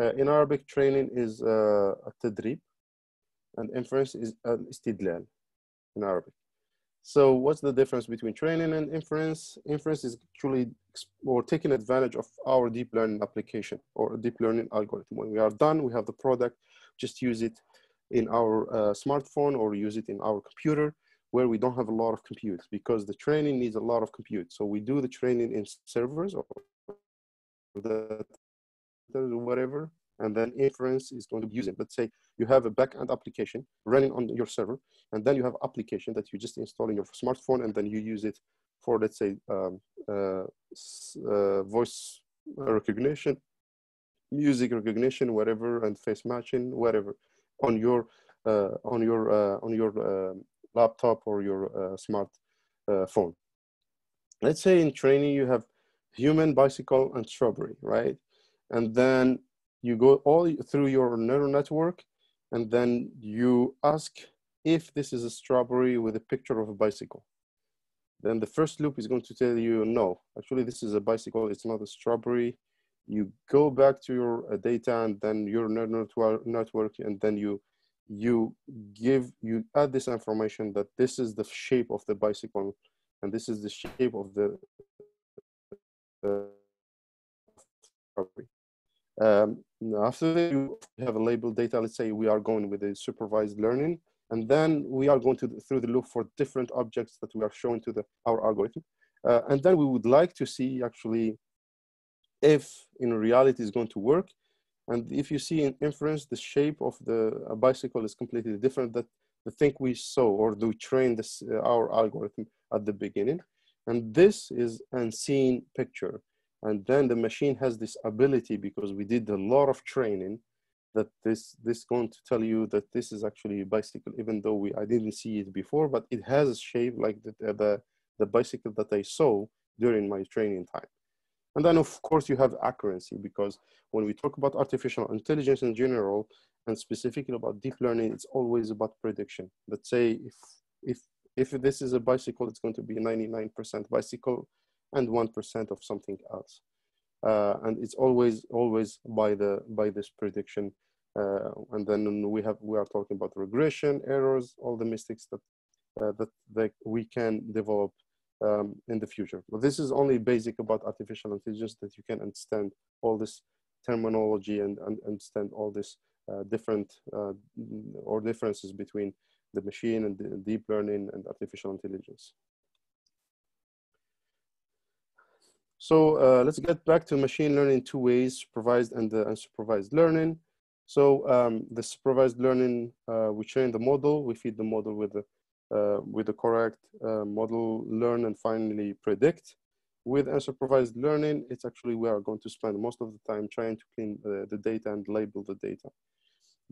Uh, in Arabic, training is uh, التدريب and inference is الاستدلال in Arabic. So what's the difference between training and inference? Inference is actually or taking advantage of our deep learning application or deep learning algorithm. When we are done, we have the product, just use it in our uh, smartphone or use it in our computer where we don't have a lot of compute because the training needs a lot of compute. So we do the training in servers or the whatever, and then inference is going to be using. Let's say you have a backend application running on your server, and then you have application that you just install in your smartphone, and then you use it for, let's say, um, uh, uh, voice recognition, music recognition, whatever, and face matching, whatever, on your uh, on your uh, on your uh, laptop or your uh, smart uh, phone. Let's say in training you have human, bicycle, and strawberry, right? And then you go all through your neural network, and then you ask if this is a strawberry with a picture of a bicycle. Then the first loop is going to tell you, no, actually this is a bicycle, it's not a strawberry. You go back to your uh, data and then your neural network, and then you you give you add this information that this is the shape of the bicycle and this is the shape of the uh, um, after you have a labeled data, let's say we are going with a supervised learning, and then we are going to through the loop for different objects that we are showing to the our algorithm, uh, and then we would like to see actually if in reality is going to work, and if you see in inference the shape of the bicycle is completely different that the thing we saw or we train this uh, our algorithm at the beginning, and this is unseen picture and then the machine has this ability because we did a lot of training that this this going to tell you that this is actually a bicycle even though we I didn't see it before but it has a shape like the the, the bicycle that I saw during my training time. And then of course you have accuracy because when we talk about artificial intelligence in general and specifically about deep learning it's always about prediction. Let's say if if if this is a bicycle it's going to be 99% bicycle and 1% of something else. Uh, and it's always, always by, the, by this prediction. Uh, and then we have, we are talking about regression, errors, all the mistakes that, uh, that, that we can develop um, in the future. But this is only basic about artificial intelligence that you can understand all this terminology and, and understand all this uh, different uh, or differences between the machine and the deep learning and artificial intelligence. So uh, let's get back to machine learning two ways, supervised and uh, unsupervised learning. So um, the supervised learning, uh, we train the model, we feed the model with the, uh, with the correct uh, model, learn and finally predict. With unsupervised learning, it's actually we are going to spend most of the time trying to clean the data and label the data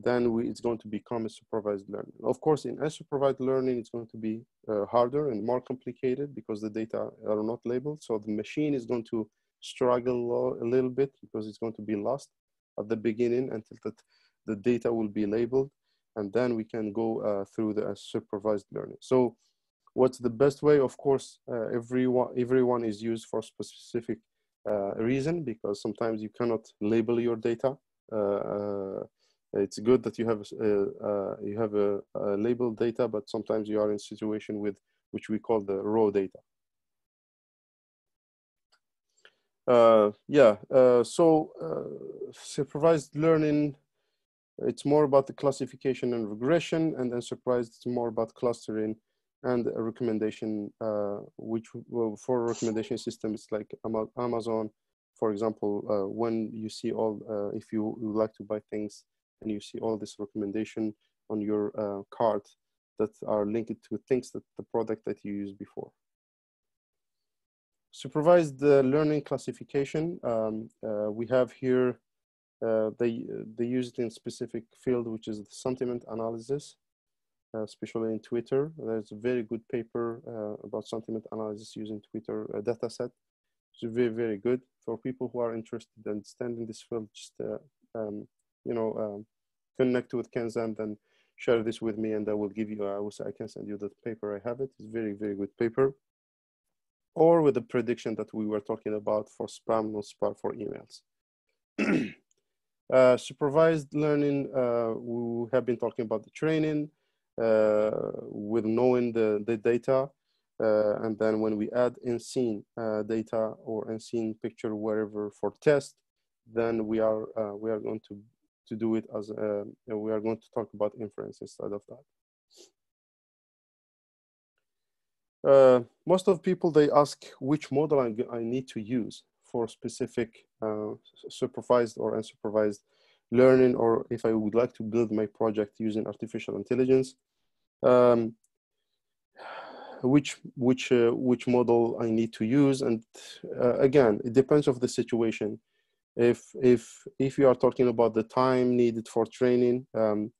then we, it's going to become a supervised learning. Of course, in unsupervised learning, it's going to be uh, harder and more complicated because the data are not labeled. So the machine is going to struggle a little bit because it's going to be lost at the beginning until that the data will be labeled. And then we can go uh, through the uh, supervised learning. So what's the best way? Of course, uh, everyone, everyone is used for specific uh, reason because sometimes you cannot label your data. Uh, it's good that you have uh, uh, you have a, a labeled data, but sometimes you are in situation with which we call the raw data. Uh, yeah, uh, so uh, supervised learning, it's more about the classification and regression, and then supervised, it's more about clustering and recommendation, uh, which well, for recommendation system, it's like Amazon, for example, when you see all, if you, you like to buy things and you see all this recommendation on your uh, card that are linked to things that the product that you used before. Supervised uh, learning classification, um, uh, we have here, uh, they, they use it in specific field, which is the sentiment analysis, uh, especially in Twitter. There's a very good paper uh, about sentiment analysis using Twitter data set. It's very, very good for people who are interested in understanding this field. Just um, you know, um, connect with Kansan, then share this with me and I will give you, I will I can send you the paper. I have it. It's very, very good paper. Or with the prediction that we were talking about for spam, not spam for emails. uh, supervised learning, uh, we have been talking about the training uh, with knowing the, the data. Uh, and then when we add unseen uh, data or unseen picture wherever for test, then we are uh, we are going to to do it as a, we are going to talk about inference instead of that. Uh, most of people, they ask which model I, I need to use for specific uh, supervised or unsupervised learning, or if I would like to build my project using artificial intelligence. Um, which which uh, which model I need to use, and uh, again, it depends of the situation if if if you are talking about the time needed for training um,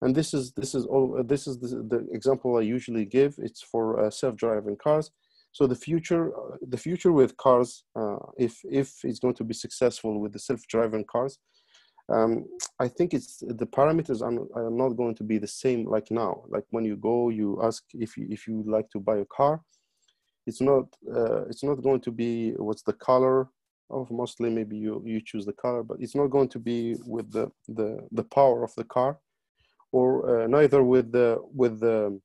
And this is this is all this is the, the example I usually give. It's for uh, self-driving cars. So the future, the future with cars, uh, if if it's going to be successful with the self-driving cars, um, I think it's the parameters are, are not going to be the same like now. Like when you go, you ask if you if you like to buy a car, it's not uh, it's not going to be what's the color of mostly maybe you you choose the color, but it's not going to be with the the the power of the car, or uh, neither with the with the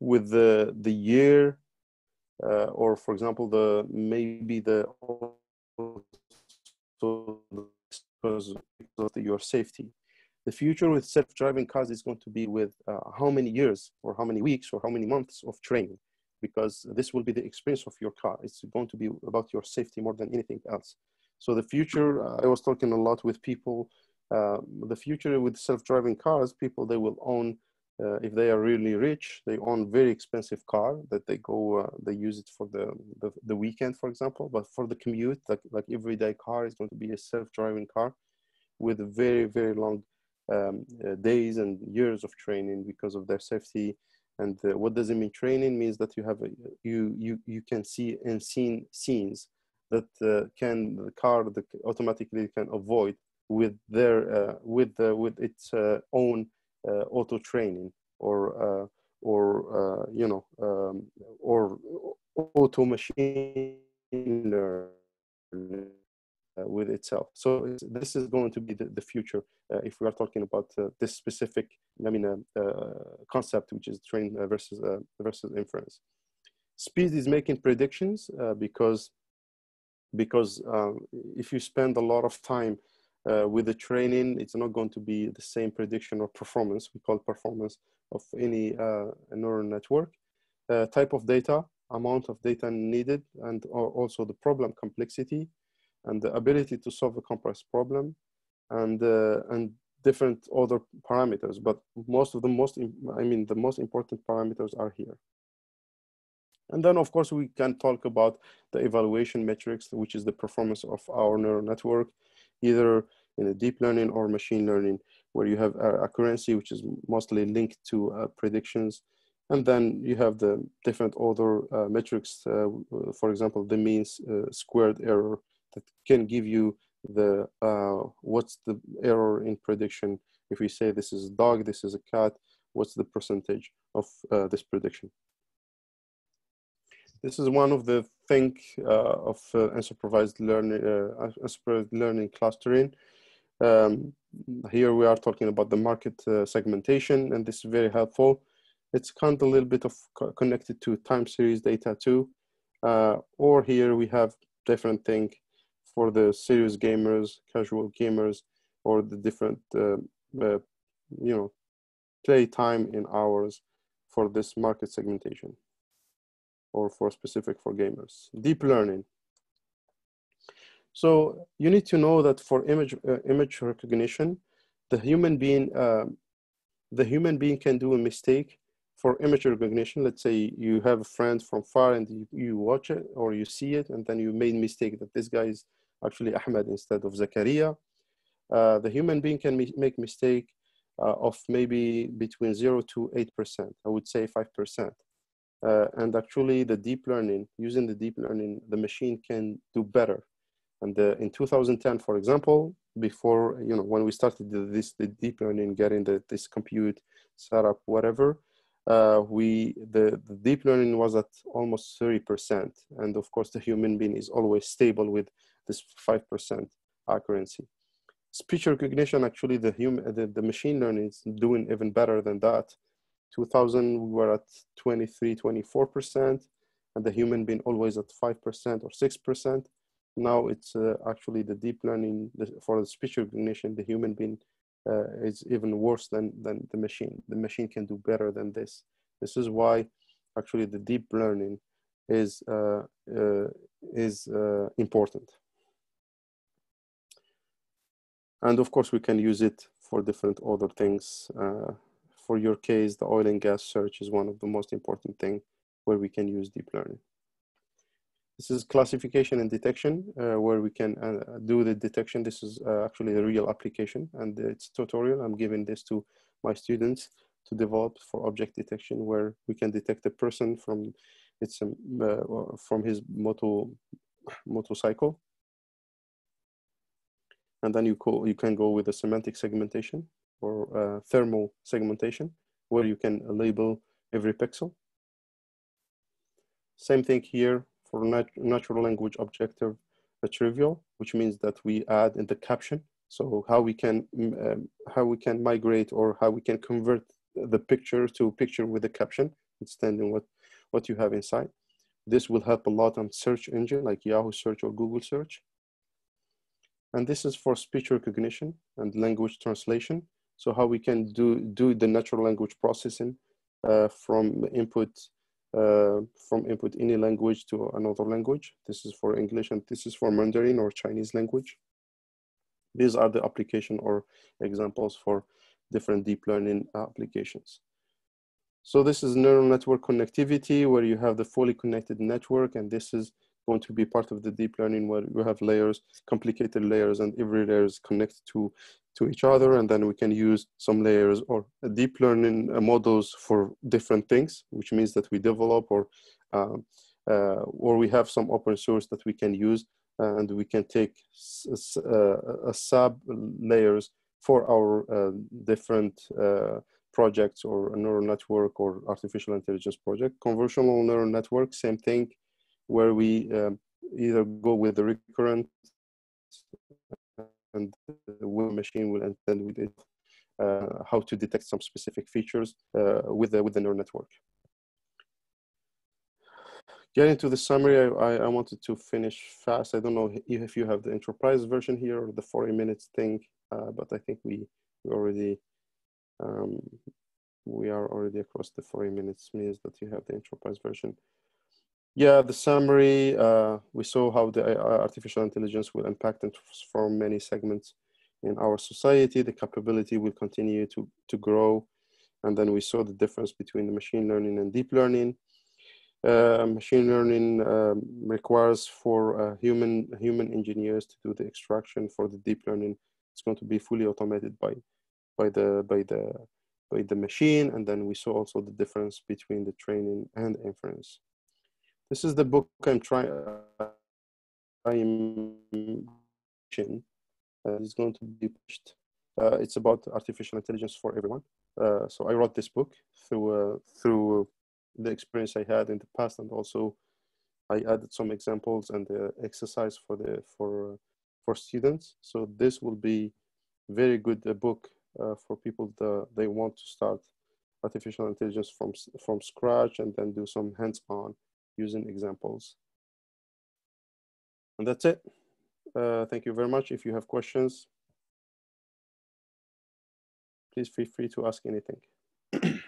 with the the year uh, or for example the maybe the of your safety. The future with self-driving cars is going to be with uh, how many years or how many weeks or how many months of training because this will be the experience of your car it's going to be about your safety more than anything else so the future uh, i was talking a lot with people uh, the future with self-driving cars people they will own uh, if they are really rich, they own very expensive car that they go, uh, they use it for the, the, the weekend, for example. But for the commute, like like everyday car is going to be a self-driving car with very very long um, uh, days and years of training because of their safety. And uh, what does it mean? Training means that you have a, you you you can see and seen scenes that uh, can the car that automatically can avoid with their uh, with the, with its own uh, auto training or uh, or uh, you know um, or auto machine learning with itself. So this is going to be the, the future if we are talking about this specific, I mean, concept, which is train versus versus inference. Speed is making predictions because because um, if you spend a lot of time uh, with the training, it's not going to be the same prediction or performance, we call performance of any uh, neural network. Uh, type of data, amount of data needed, and also the problem complexity, and the ability to solve a complex problem, and, uh, and different other parameters. But most of the most, I mean, the most important parameters are here. And then, of course, we can talk about the evaluation metrics, which is the performance of our neural network, either in a deep learning or machine learning, where you have accuracy, which is mostly linked to uh, predictions. And then you have the different other uh, metrics, uh, for example, the means uh, squared error that can give you the uh, what's the error in prediction. If we say this is a dog, this is a cat, what's the percentage of this prediction? This is one of the thing uh, of uh, unsupervised learning, uh, unsupervised learning clustering. Um, here we are talking about the market uh, segmentation, and this is very helpful. It's kind of a little bit of co connected to time series data too. Uh, or here we have different thing for the serious gamers, casual gamers, or the different, uh, you know, play time in hours for this market segmentation or for specific for gamers. Deep learning. So you need to know that for image uh, image recognition, the human being uh, the human being can do a mistake for image recognition. Let's say you have a friend from far and you, you watch it or you see it, and then you made mistake that this guy is actually Ahmed instead of Zakaria. Uh, the human being can make mistake uh, of maybe between zero to eight percent. I would say five percent. Uh, and actually the deep learning, using the deep learning, the machine can do better. And uh, in 2010, for example, before, you know, when we started this, the deep learning, getting the, this compute setup, whatever, uh, we, the, the deep learning was at almost 30%. And of course, the human being is always stable with this 5% accuracy. Speech recognition, actually, the, human, the, the machine learning is doing even better than that. 2000 we were at 23 24% and the human being always at 5% or 6% now it's uh, actually the deep learning for the speech recognition the human being uh, is even worse than than the machine the machine can do better than this this is why actually the deep learning is uh, uh is uh, important and of course we can use it for different other things uh, for your case, the oil and gas search is one of the most important thing where we can use deep learning. This is classification and detection, uh, where we can uh, do the detection. This is uh, actually a real application, and it's tutorial. I'm giving this to my students to develop for object detection, where we can detect a person from its um, uh, from his moto motorcycle, and then you call you can go with a semantic segmentation or thermal segmentation, where you can label every pixel. Same thing here for nat natural language objective trivial, which means that we add in the caption. So how we can um, how we can migrate or how we can convert the picture to picture with a caption, understanding what what you have inside. This will help a lot on search engine like Yahoo search or Google search. And this is for speech recognition and language translation. So how we can do, do the natural language processing uh, from input uh, from input any language to another language. This is for English and this is for Mandarin or Chinese language. These are the application or examples for different deep learning applications. So this is neural network connectivity where you have the fully connected network and this is going to be part of the deep learning where you have layers, complicated layers and every layer is connected to to each other and then we can use some layers or deep learning uh, models for different things which means that we develop or uh, uh, or we have some open source that we can use uh, and we can take uh, a sub layers for our uh, different projects or neural network or artificial intelligence project. Convolutional neural network same thing where we um, either go with the recurrent and the machine will understand with it uh, how to detect some specific features uh, with the with the neural network. Getting to the summary, I, I wanted to finish fast. I don't know if you have the enterprise version here or the 40 minutes thing, uh, but I think we, we already um, we are already across the 40 minutes means that you have the enterprise version. Yeah, the summary, uh, we saw how the artificial intelligence will impact and transform many segments in our society. The capability will continue to, to grow. And then we saw the difference between the machine learning and deep learning. Uh, machine learning um, requires for uh, human human engineers to do the extraction. For the deep learning, it's going to be fully automated by by the by the by the machine. And then we saw also the difference between the training and inference. This is the book I'm trying. Uh, I'm uh, it's going to be pushed. Uh, it's about artificial intelligence for everyone. Uh, so I wrote this book through uh, through the experience I had in the past, and also I added some examples and the exercise for the for for students. So this will be very good uh, book for people that they want to start artificial intelligence from from scratch and then do some hands-on using examples. And that's it. Uh, thank you very much. If you have questions, please feel free to ask anything.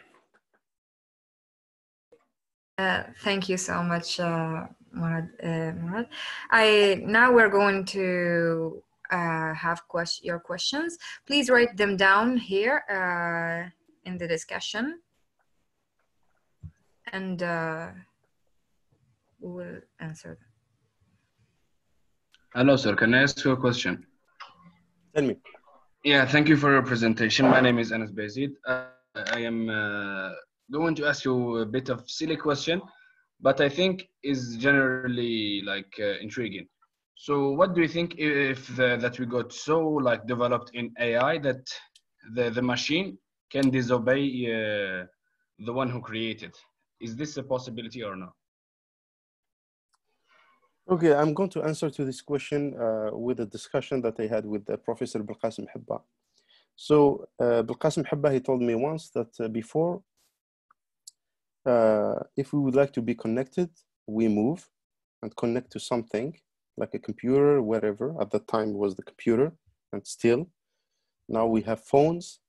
uh, thank you so much, uh, Mourad. Uh, Mourad. I now we're going to uh, have quest your questions. Please write them down here uh, in the discussion, and uh, will answer them. Hello, sir. Can I ask you a question? Tell me. Yeah, thank you for your presentation. My name is Anas Bezid. Uh, I am uh, going to ask you a bit of silly question, but I think is generally like uh, intriguing. So, what do you think if the, that we got so like developed in AI that the the machine can disobey uh, the one who created? Is this a possibility or not? Okay, I'm going to answer to this question uh, with a discussion that I had with uh, Professor Belqasim Hibba. So uh, Belqasim Hibba, he told me once that uh, before, uh, if we would like to be connected, we move and connect to something like a computer, wherever. At that time was the computer and still. Now we have phones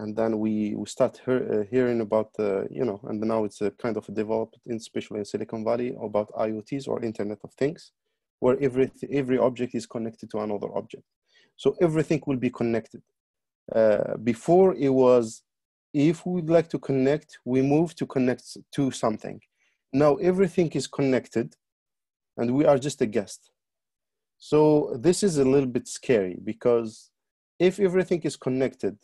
and then we, we start hear, uh, hearing about uh, you know and now it's a kind of developed in especially in silicon valley about iots or internet of things where every every object is connected to another object. So everything will be connected. Uh, before it was if we would like to connect we move to connect to something. Now everything is connected and we are just a guest. So this is a little bit scary because if everything is connected,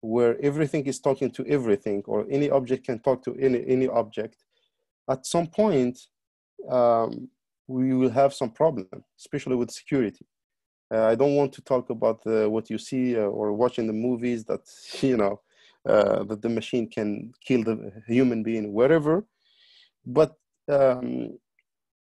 where everything is talking to everything, or any object can talk to any, any object, at some point, um, we will have some problem, especially with security. Uh, I don't want to talk about what you see uh, or watch in the movies that, you know, uh, that the machine can kill the human being wherever. But um,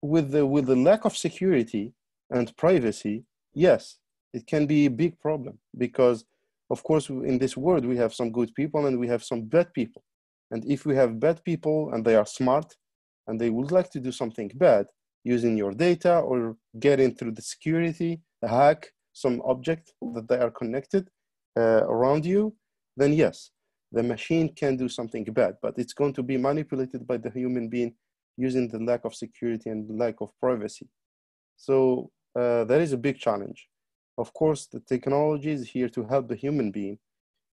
with, the, with the lack of security and privacy, yes, it can be a big problem because, of course, in this world, we have some good people and we have some bad people. And if we have bad people and they are smart and they would like to do something bad using your data or getting through the security, a hack some object that they are connected uh, around you, then yes, the machine can do something bad, but it's going to be manipulated by the human being using the lack of security and the lack of privacy. So uh, that is a big challenge. Of course, the technology is here to help the human being,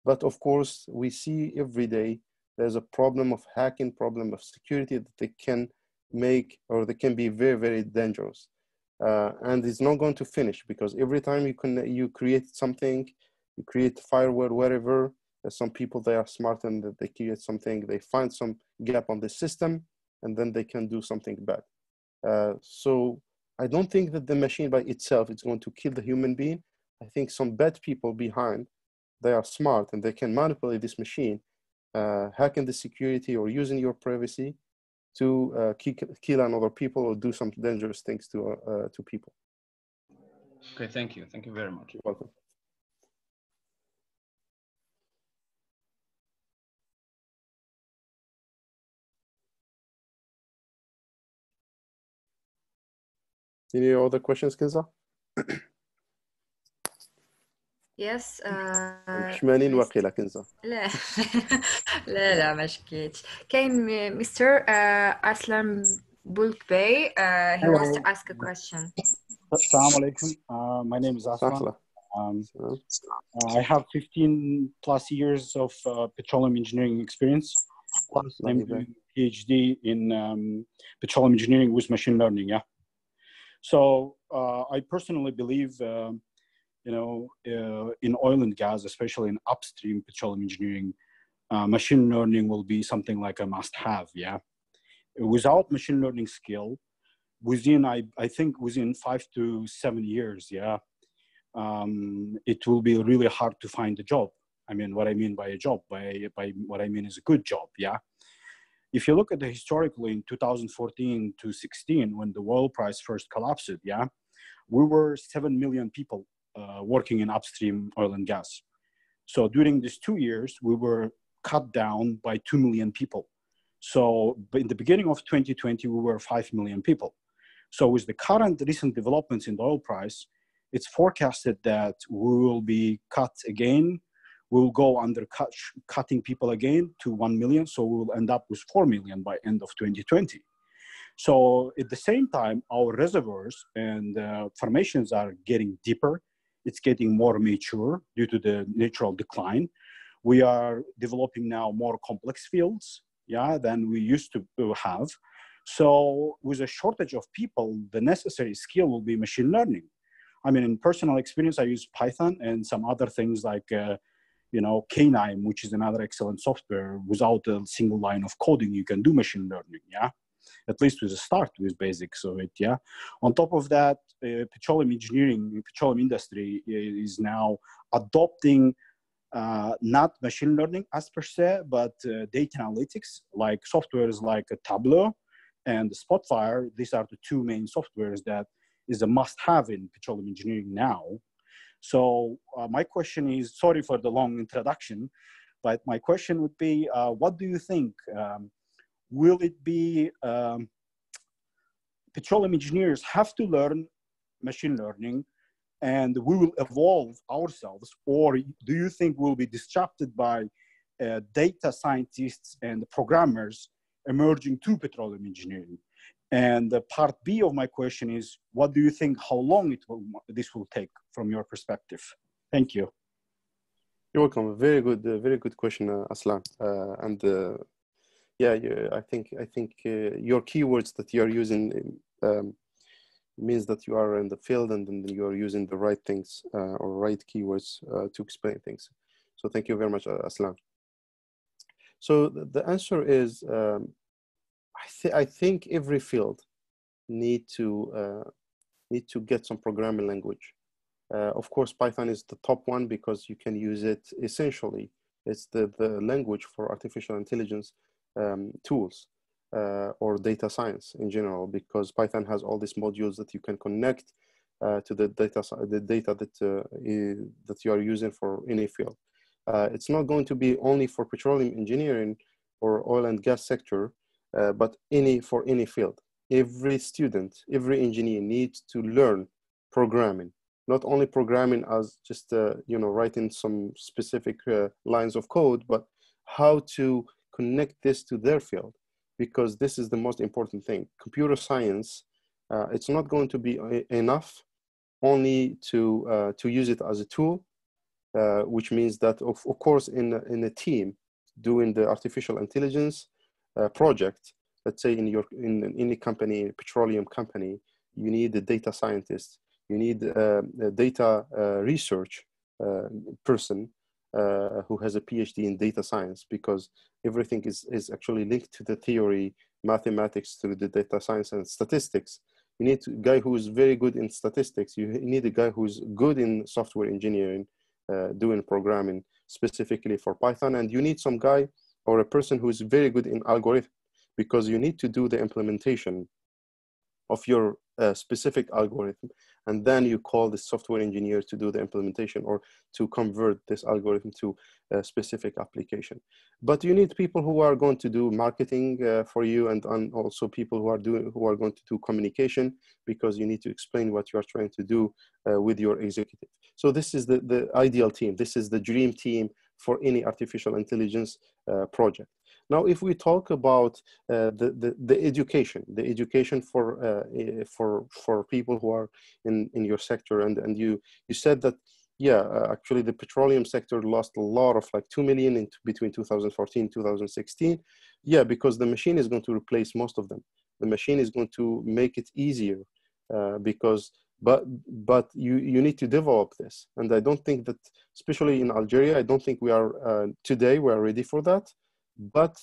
but of course, we see every day there's a problem of hacking, problem of security that they can make or they can be very, very dangerous. Uh, and it's not going to finish because every time you can you create something, you create firewall wherever. There's some people they are smart and they create something, they find some gap on the system, and then they can do something bad. Uh, so I don't think that the machine by itself is going to kill the human being. I think some bad people behind, they are smart and they can manipulate this machine, uh, hacking the security or using your privacy to uh, kill another people or do some dangerous things to, uh, uh, to people. Okay, thank you. Thank you very much. You're welcome. Any other questions, Kinza? Yes. Uh, شمانين واقيلا كنزة لا لا لا ما شكيتش كاين مستر Aslam Bulk Bay uh, he wants to ask a question Assalamu alaikum. Uh, my name is Aslan. سهلة Um, uh, I have 15 plus years of uh, petroleum engineering experience. Plus, I'm Lovely, doing PhD in um, petroleum engineering with machine learning. Yeah. So uh, I personally believe, um, you know, uh, in oil and gas, especially in upstream petroleum engineering, uh, machine learning will be something like a must-have. Yeah. Without machine learning skill, within I, I think within five to seven years, yeah, um, it will be really hard to find a job. I mean, what I mean by a job, by, by what I mean is a good job, yeah. If you look at the historically in 2014 to 16, when the oil price first collapsed, yeah, we were 7 million people uh, working in upstream oil and gas. So during these two years, we were cut down by 2 million people. So in the beginning of 2020, we were 5 million people. So with the current recent developments in the oil price, it's forecasted that we will be cut again. We will go under cut, cutting people again to 1 million. So we will end up with 4 million by end of 2020. So at the same time, our reservoirs and uh, formations are getting deeper. It's getting more mature due to the natural decline. We are developing now more complex fields, yeah, than we used to have. So with a shortage of people, the necessary skill will be machine learning. I mean, in personal experience, I use Python and some other things like, uh, you know, KNIME, which is another excellent software. Without a single line of coding, you can do machine learning, yeah? At least with a start with basics of it, yeah? On top of that, uh, petroleum engineering, petroleum industry is now adopting uh, not machine learning as per se, but uh, data analytics, like softwares like Tableau and Spotfire. These are the two main softwares that is a must-have in petroleum engineering now. So uh, my question is, sorry for the long introduction, but my question would be, uh, what do you think? Um, will it be, um, petroleum engineers have to learn machine learning and we will evolve ourselves, or do you think we'll be disrupted by uh, data scientists and programmers emerging to petroleum engineering? And part B of my question is, what do you think, how long it will, this will take from your perspective? Thank you. You're welcome. Very good, uh, very good question, uh, Aslan. Uh, and uh, yeah, yeah, I think I think uh, your keywords that you're using um, means that you are in the field and then you are using the right things uh, or right keywords to explain things. So thank you very much, Aslan. So the, answer is, um, I, th I think every field need to uh, need to get some programming language. Uh, of course, Python is the top one because you can use it essentially. It's the, the language for artificial intelligence um, tools uh, or data science in general because Python has all these modules that you can connect uh, to the data the data that uh, that you are using for any field. Uh, it's not going to be only for petroleum engineering or oil and gas sector, uh, but any for any field. Every student, every engineer needs to learn programming. Not only programming as just uh, you know writing some specific lines of code, but how to connect this to their field because this is the most important thing. Computer science, uh, it's not going to be enough only to, uh, to use it as a tool, uh, which means that of, of course in, in a team doing the artificial intelligence uh, project, let's say in your in, in any company, petroleum company, you need a data scientist, you need uh, a data uh, research person uh, who has a PhD in data science because everything is, is actually linked to the theory, mathematics, to the data science and statistics. You need a guy who is very good in statistics. You need a guy who's good in software engineering, uh, Uh, doing programming specifically for Python. And you need some guy or a person who is very good in algorithm because you need to do the implementation of your uh, specific algorithm and then you call the software engineer to do the implementation or to convert this algorithm to a specific application. But you need people who are going to do marketing uh, for you and, and also people who are doing who are going to do communication because you need to explain what you are trying to do uh, with your executive. So this is the, the ideal team. This is the dream team for any artificial intelligence uh, project. Now, if we talk about uh, the, the, the, education, the education for, uh, eh, for, for people who are in, in your sector, and, and you, you said that, yeah, uh, actually the petroleum sector lost a lot of like 2 million in between 2014 2016. Yeah, because the machine is going to replace most of them. The machine is going to make it easier uh, because but but you you need to develop this and i don't think that especially in algeria i don't think we are uh, today we are ready for that but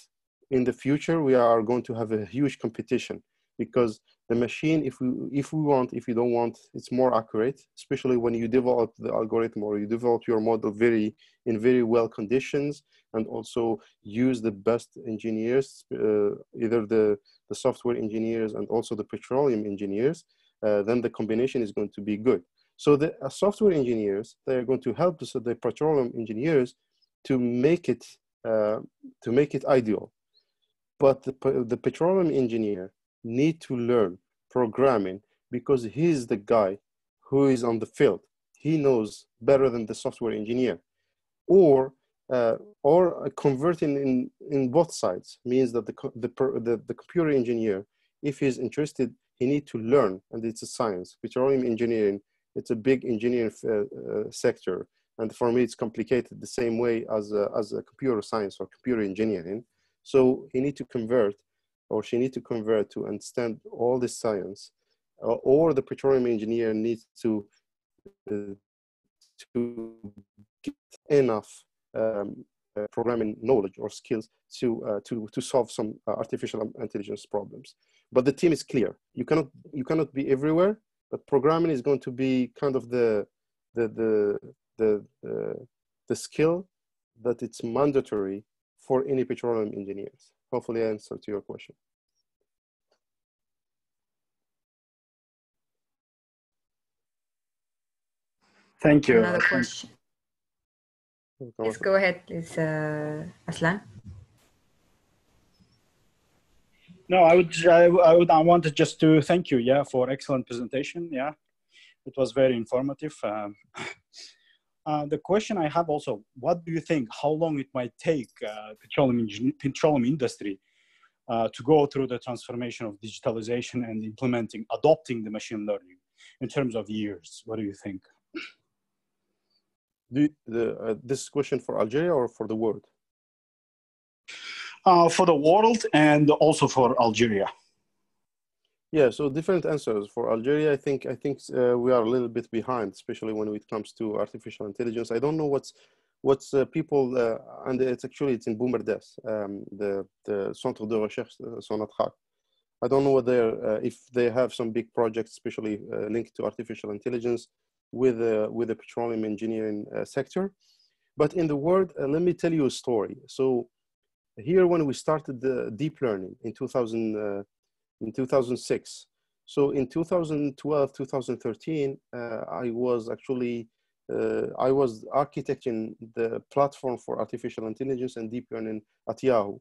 in the future we are going to have a huge competition because the machine if we if we want if you don't want it's more accurate especially when you develop the algorithm or you develop your model very in very well conditions and also use the best engineers uh, either the the software engineers and also the petroleum engineers uh, then the combination is going to be good. So the uh, software engineers they are going to help the, the petroleum engineers to make it to make it ideal. But the, the petroleum engineer need to learn programming because he's the guy who is on the field. He knows better than the software engineer. Or uh, or converting in, in both sides means that the, the, the, the computer engineer, if he's interested, he need to learn, and it's a science. Petroleum engineering, it's a big engineering uh, uh, sector. And for me, it's complicated the same way as a, as a computer science or computer engineering. So he need to convert or she need to convert to understand all this science uh, or the petroleum engineer needs to uh, to get enough um, uh, programming knowledge or skills to uh, to to solve some uh, artificial intelligence problems but the team is clear you cannot you cannot be everywhere but programming is going to be kind of the the the the, the, the skill that it's mandatory for any petroleum engineers. Hopefully I answered to your question. Thank you. Another question. Please go ahead, please, uh, Aslan. No, I would, I, I would, I wanted just to thank you, yeah, for excellent presentation. Yeah, it was very informative. Um, uh, the question I have also, what do you think, how long it might take uh, petroleum, petroleum industry uh, to go through the transformation of digitalization and implementing, adopting the machine learning in terms of years? What do you think? The, the, uh, this question for Algeria or for the world? Uh, for the world and also for Algeria. Yeah, so different answers for Algeria. I think I think uh, we are a little bit behind, especially when it comes to artificial intelligence. I don't know what's what's uh, people uh, and it's actually it's in Boumerdes, um, the the Centre de Recherche uh, Sonatrach. I don't know whether uh, if they have some big projects, especially uh, linked to artificial intelligence, with with the petroleum engineering sector. But in the world, let me tell you a story. So here, when we started the deep learning in 2000 in 2006. So in 2012, 2013, I was actually uh, I was architecting the platform for artificial intelligence and deep learning at Yahoo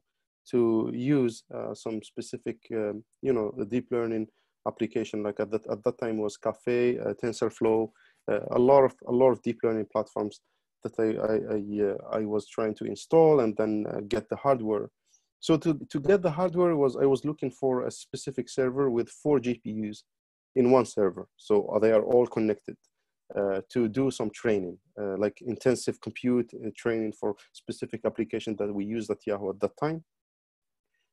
to use uh, some specific, um, you know, deep learning application. Like at that at that time was Caffe, uh, TensorFlow, uh, a lot of a lot of deep learning platforms that I I I, uh, I was trying to install and then uh, get the hardware. So to to get the hardware was I was looking for a specific server with four GPUs in one server. So they are all connected. Uh, to do some training, uh, like intensive compute uh, training for specific application that we used at Yahoo at that time.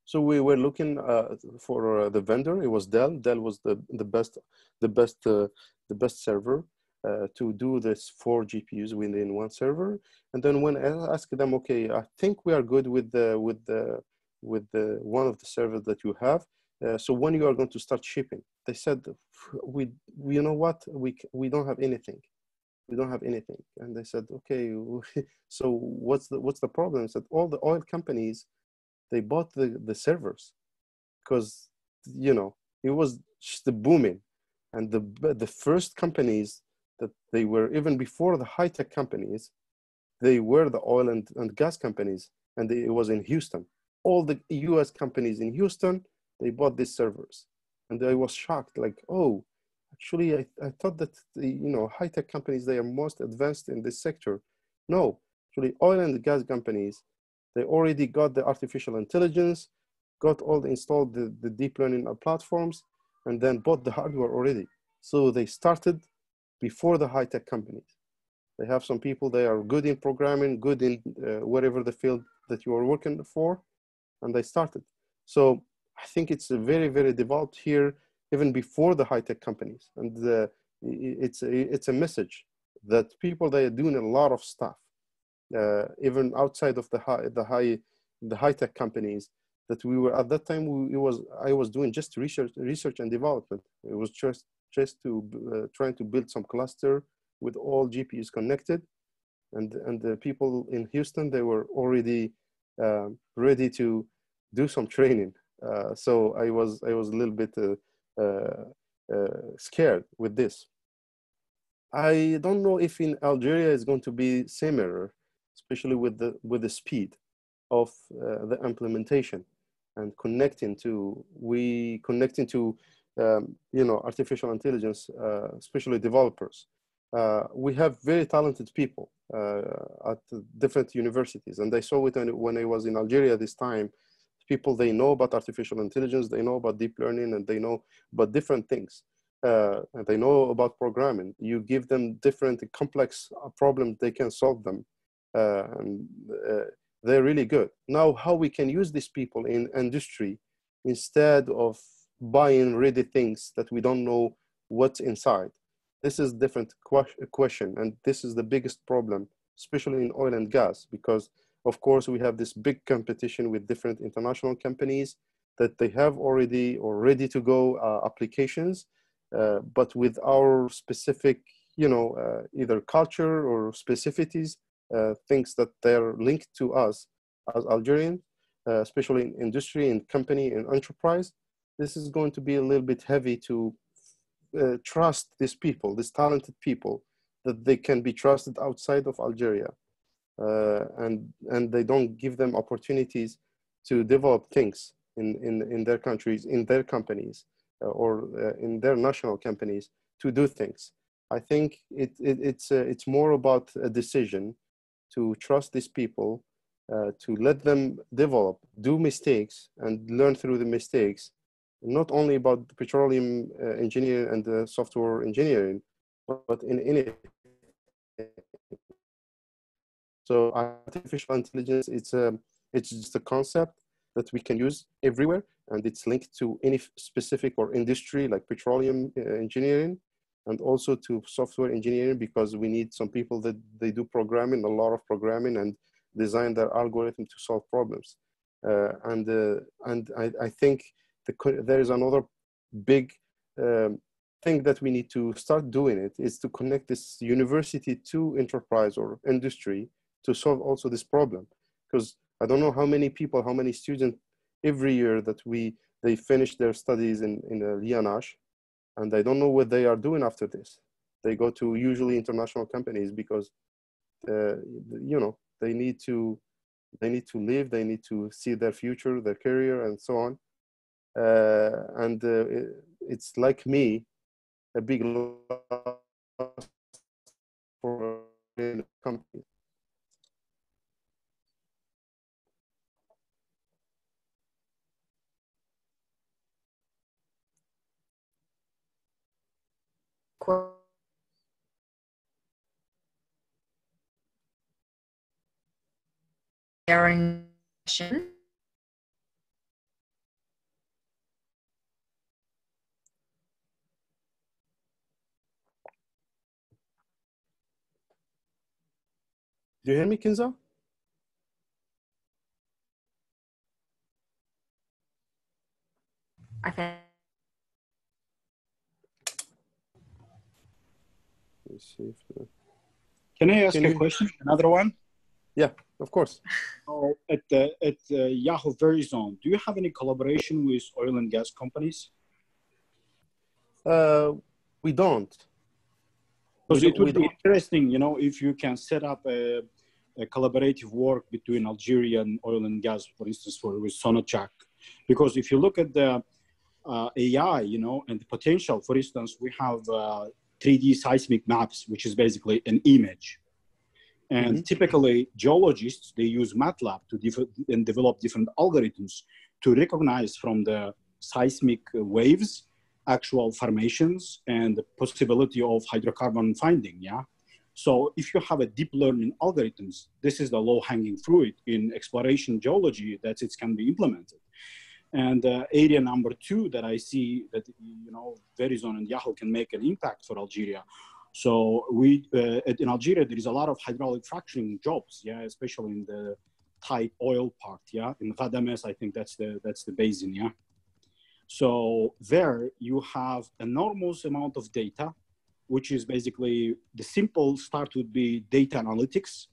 So we were looking uh, for uh, the vendor. It was Dell. Dell was the the best, the best, the best server to do this four GPUs within one server. And then when I asked them, okay, I think we are good with the with the with the one of the servers that you have. Uh, so when you are going to start shipping they said we, you know what? We we don't have anything. We don't have anything. And they said okay so what's the what's the problem? I said all the oil companies they bought the the servers because you know it was just booming. And the the first companies that they were even before the high tech companies they were the oil and, and gas companies and they, it was in houston all the us companies in houston they bought these servers. And i was shocked like oh actually i, I thought that the you know high-tech companies they are most advanced in this sector. No actually oil and gas companies they already got the artificial intelligence got all the installed the, the deep learning platforms and then bought the hardware already. So they started before the high-tech companies. They have some people they are good in programming good in uh, whatever the field that you are working for and they started so I think it's very, very developed here even before the high tech companies. And the, it's, a, it's a message that people, they are doing a lot of stuff, uh, even outside of the high, the high, the high tech companies that we were at that time, we, it was, I was doing just research, research and development. It was just, just to uh, trying to build some cluster with all GPUs connected. And, and the people in Houston, they were already uh, ready to do some training uh, so I was I was a little bit uh, uh, scared with this. I don't know if in Algeria is going to be similar, especially with the with the speed of the implementation and connecting to we connecting to um, you know artificial intelligence, especially developers. Uh, we have very talented people uh, at different universities. And I saw it when I was in Algeria this time people they know about artificial intelligence they know about deep learning and they know about different things. Uh, and they know about programming. You give them different complex uh, problems they can solve them. Uh, and uh, they're really good. Now how we can use these people in industry instead of buying ready things that we don't know what's inside? This is different question and this is the biggest problem especially in oil and gas because of course, we have this big competition with different international companies that they have already or ready to go uh, applications, uh, but with our specific, you know, uh, either culture or specificities, uh, things that they're linked to us as Algerians, uh, especially in industry and company and enterprise. This is going to be a little bit heavy to uh, trust these people, these talented people, that they can be trusted outside of Algeria and and they don't give them opportunities to develop things in in, in their countries in their companies uh, or uh, in their national companies to do things. I think it, it it's uh, it's more about a decision to trust these people uh, to let them develop do mistakes and learn through the mistakes not only about the petroleum uh, engineering and the software engineering but in any so artificial intelligence, it's a, it's just a concept that we can use everywhere. and it's linked to any specific or industry like petroleum uh, engineering and also to software engineering because we need some people that they do programming, a lot of programming and design their algorithm to solve problems. Uh, and uh, and I, I think the, there is another big um, thing that we need to start doing it is to connect this university to enterprise or industry to solve also this problem. Because I don't know how many people, how many students every year that we they finish their studies in in the Liège and I don't know what they are doing after this. They go to usually international companies because, uh, you know, they need to, they need to live, they need to see their future, their career, and so on. Uh, and uh, it, it's like me, a big loss for the company. Aaron. Do you hear me, Kinza? I think. Let's see if the... Can I ask Can a you- question? Another one? Yeah, of course. So at the, at uh, Yahoo Verizon, do you have any collaboration with oil and gas companies? Uh, we don't. Because it would be interesting, you know, if you can set up a, a collaborative work between Algeria and oil and gas, for instance, for with Sonatrach. Because if you look at the uh, AI, you know, and the potential, for instance, we have uh, 3D seismic maps, which is basically an image. And mm-hmm. typically, geologists they use MATLAB to def- and develop different algorithms to recognize from the seismic waves actual formations and the possibility of hydrocarbon finding. Yeah. So if you have a deep learning algorithms, this is the low hanging fruit in exploration geology that it can be implemented. And uh, area number two that I see that you know Verizon and Yahoo can make an impact for Algeria. So we uh, in Algeria there is a lot of hydraulic fracturing jobs, yeah, especially in the tight oil part, yeah. In Ghadames, I think that's the that's the basin, yeah. So there you have enormous amount of data, which is basically the simple start would be data analytics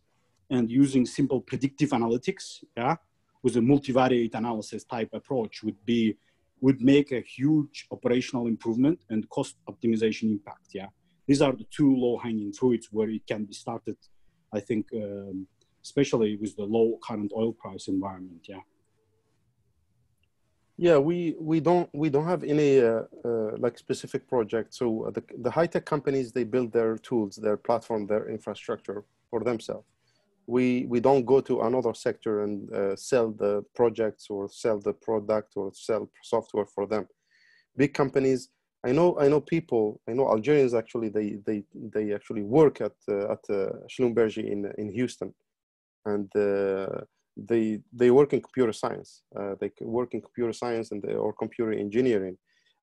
and using simple predictive analytics, yeah, with a multivariate analysis type approach would be would make a huge operational improvement and cost optimization impact, yeah. These are the two low-hanging fruits where it can be started, I think, um, especially with the low current oil price environment, yeah. Yeah, we we don't we don't have any uh, uh, like specific project. So the the high tech companies they build their tools, their platform, their infrastructure for themselves. We we don't go to another sector and uh, sell the projects or sell the product or sell software for them. Big companies. I know I know people. I know Algerians actually. They they they actually work at uh, at uh, Schlumberger in in Houston, and. Uh, they they work in computer science. Uh, they work in computer science and or computer engineering.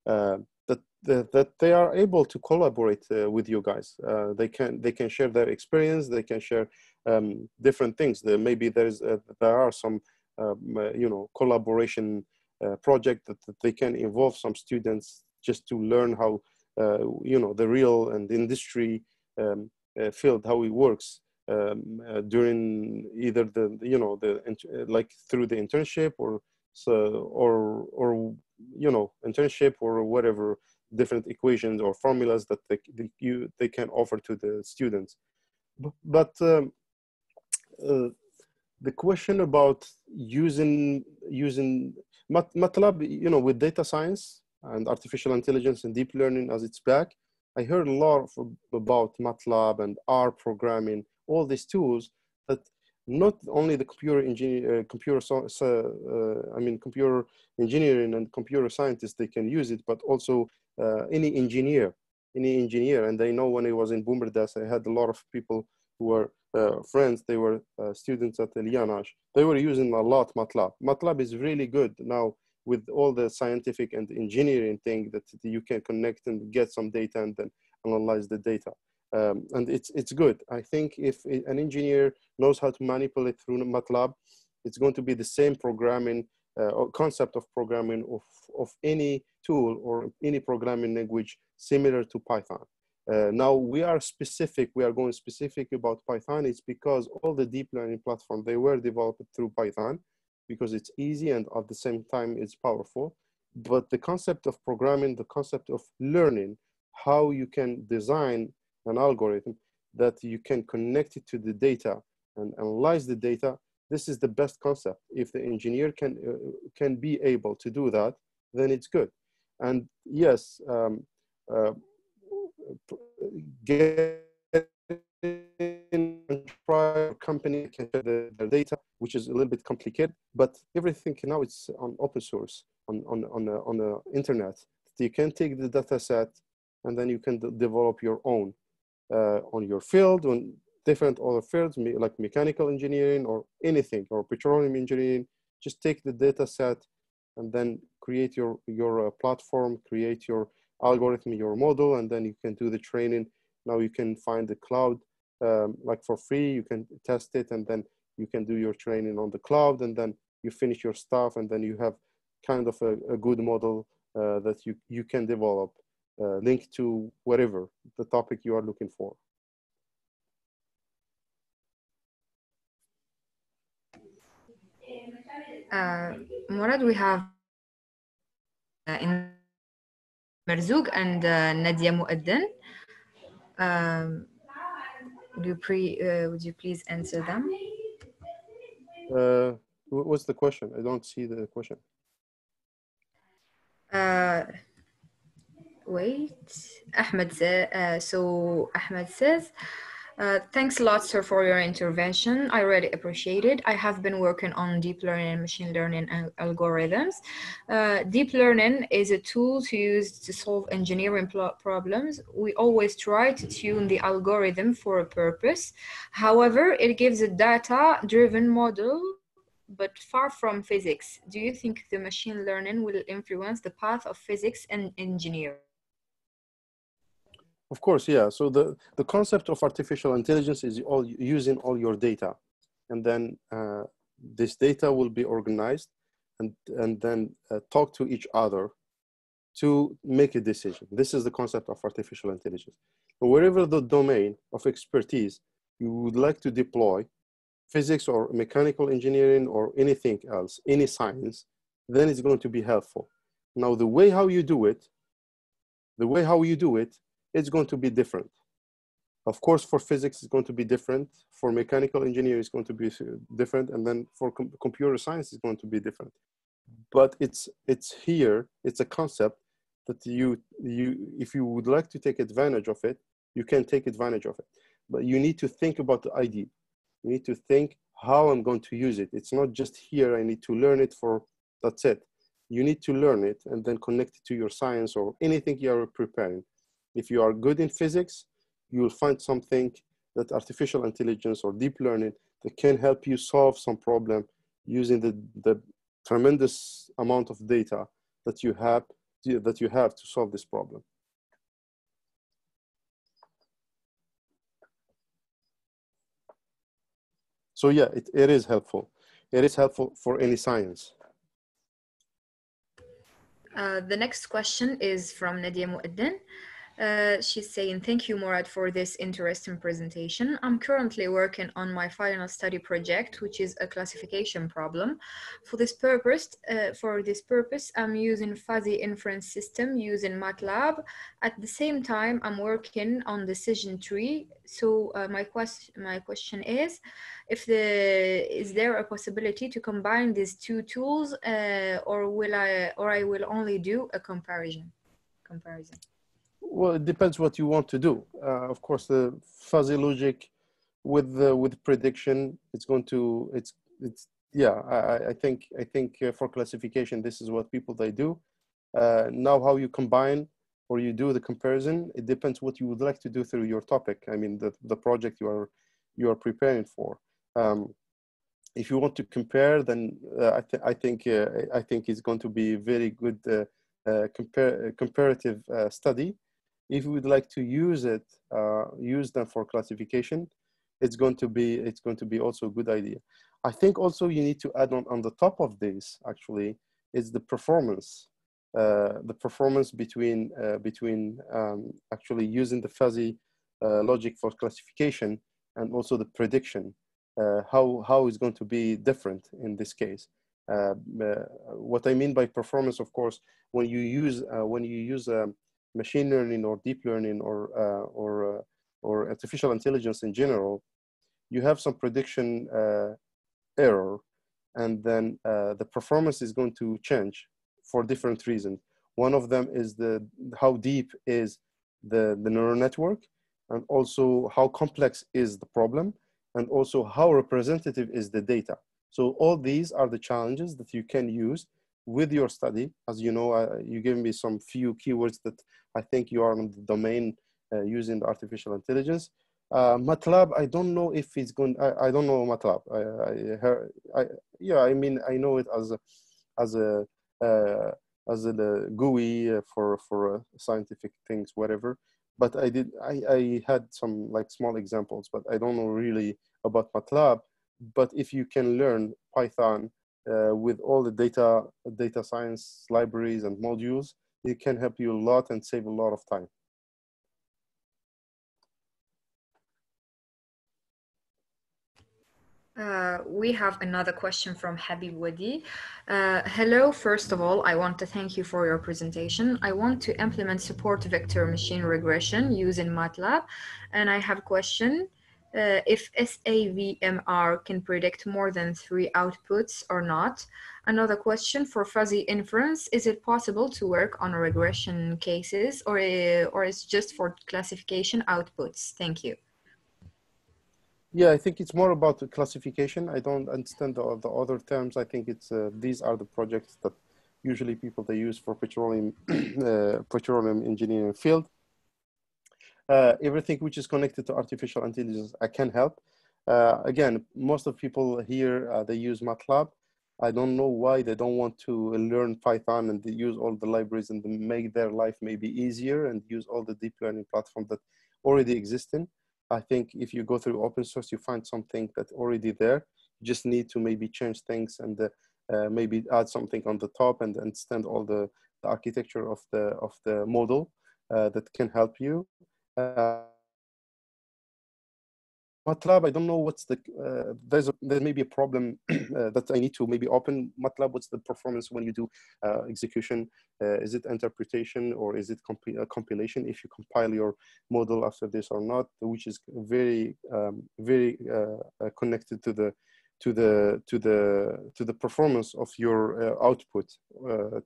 Uh, that, that that they are able to collaborate uh, with you guys. They can they can share their experience. They can share um, different things. There, maybe there's uh, there are some um, uh, you know collaboration uh, project that, that they can involve some students just to learn how uh, you know the real and industry um, field how it works um, uh, during either the you know the like through the internship or so or or you know internship or whatever different equations or formulas that they, they you they can offer to the students but um, uh, the question about using using Mat- MATLAB, you know, with data science and artificial intelligence and deep learning as its back, I heard a lot of, about MATLAB and R programming, all these tools that not only the computer engineer, uh, computer, uh, I mean, computer engineering and computer scientists, they can use it, but also uh, any engineer, any engineer. And I know when I was in Boumerdès, I had a lot of people who were uh, friends, they were uh, students at the l'INH. They were using a lot MATLAB. MATLAB is really good. Now with all the scientific and engineering thing that you can connect and get some data and then analyze the data. Um, and it's, it's good. I think if an engineer knows how to manipulate through MATLAB, it's going to be the same programming uh, or concept of programming of, of any tool or any programming language similar to Python. Uh, now we are specific, we are going specific about Python. It's because all the deep learning platform, they were developed through Python because it's easy and at the same time it's powerful. But the concept of programming, the concept of learning, how you can design an algorithm that you can connect it to the data and analyze the data, this is the best concept. If the engineer can, uh, can be able to do that, then it's good. And yes, um, uh, get try company can the, data, which is a little bit complicated, but everything now it's on open source on on on the, on the internet. You can take the data set and then you can develop your own uh, on your field on different other fields like mechanical engineering or anything or petroleum engineering. Just take the data set and then create your your uh, platform, create your algorithm, your model, and then you can do the training. Now you can find the cloud um, like for free. You can test it, and then you can do your training on the cloud, and then you finish your stuff, and then you have kind of a, a good model uh, that you you can develop, uh, linked to whatever the topic you are looking for. Uh, Mourad, we have uh, in Marzouk and uh, Nadia Muaddin. Um, would you, pre, uh, would you please answer them? Uh, what's the question? I don't see the question. Uh, wait, Ahmed, uh, so Ahmed says, uh, thanks a lot, sir, for your intervention. I really appreciate it. I have been working on deep learning and machine learning algorithms. Uh, deep learning is a tool to use to solve engineering problems. We always try to tune the algorithm for a purpose. However, it gives a data-driven model but far from physics. Do you think the machine learning will influence the path of physics and engineering? Of course, yeah. So the, the concept of artificial intelligence is all using all your data. And then uh, this data will be organized and, and then uh, talk to each other to make a decision. This is the concept of artificial intelligence. But wherever the domain of expertise you would like to deploy, physics or mechanical engineering or anything else, any science, then it's going to be helpful. Now, the way how you do it, the way how you do it it's going to be different. Of course, for physics, it's going to be different. For mechanical engineering, it's going to be different. And then for com computer science, it's going to be different. But it's, it's here, it's a concept that you, you, if you would like to take advantage of it, you can take advantage of it. But you need to think about the idea. You need to think how I'm going to use it. It's not just here, I need to learn it for, that's it. You need to learn it and then connect it to your science or anything you are preparing. If you are good in physics, you will find something that artificial intelligence or deep learning that can help you solve some problem using the, the tremendous amount of data that you have that you have to solve this problem. So yeah, it, it is helpful. It is helpful for any science. Uh, the next question is from Nadia Muaddin. Uh, she's saying, thank you, Mourad, for this interesting presentation. I'm currently working on my final study project, which is a classification problem. For this purpose, uh, for this purpose, I'm using fuzzy inference system using MATLAB. At the same time, I'm working on decision tree. So uh, my question, my question is, if the is there a possibility to combine these two tools, uh, or will I, or I will only do a comparison? Comparison. Well, it depends what you want to do. Uh, of course, the fuzzy logic with the, with prediction, it's going to it's it's yeah. I, I think I think uh, for classification, this is what people they do. Uh, now, how you combine or you do the comparison, it depends what you would like to do through your topic. I mean, the the project you are you are preparing for. Um, if you want to compare, then uh, I, th I, think uh, I think it's going to be a very good uh, compare comparative study. If we would like to use it, uh, use them for classification, it's going to be it's going to be also a good idea. I think also you need to add on on the top of this actually is the performance, the performance between between um, actually using the fuzzy logic for classification and also the prediction uh, how how is going to be different in this case. Uh, uh, what I mean by performance, of course, when you use when you use um, machine learning or deep learning or uh, or uh, or artificial intelligence in general, you have some prediction uh, error, and then the performance is going to change for different reasons. One of them is the how deep is the, the neural network and also how complex is the problem and also how representative is the data. So all these are the challenges that you can use with your study. As you know, uh, you gave me some few keywords that I think you are in the domain uh, using artificial intelligence. Uh, MATLAB, I don't know if it's going, I, I don't know MATLAB. I, I, I, yeah, I mean, I know it as a, as a, uh, as a GUI uh, for, for uh, scientific things, whatever but I did I, I had some like small examples, but I don't know really about MATLAB. But if you can learn Python uh, with all the data data science libraries and modules, it can help you a lot and save a lot of time. Uh, we have another question from Habib Wadi. Uh, hello, first of all, I want to thank you for your presentation. I want to implement support vector machine regression using MATLAB. And I have a question. Uh, if SVMR can predict more than three outputs or not. Another question for fuzzy inference, is it possible to work on regression cases or, uh, or is just for classification outputs? Thank you. Yeah, I think it's more about the classification. I don't understand the, the other terms. I think it's uh, these are the projects that usually people they use for petroleum uh, petroleum engineering field. Uh, everything which is connected to artificial intelligence, I can help. Uh, again, most of people here uh, they use MATLAB. I don't know why they don't want to learn Python and use all the libraries and make their life maybe easier and use all the deep learning platform that already exist in. I think if you go through open source, you find something that's already there. You just need to maybe change things and uh, uh, maybe add something on the top and understand all the, the architecture of the of the model uh, that can help you. Uh, MATLAB, I don't know what's the, uh, there's a, there may be a problem uh, that I need to maybe open MATLAB. What's the performance when you do uh, execution? Uh, is it interpretation or is it comp compilation? If you compile your model after this or not, which is very, um, very uh, uh, connected to the, to the, to the, to the performance of your output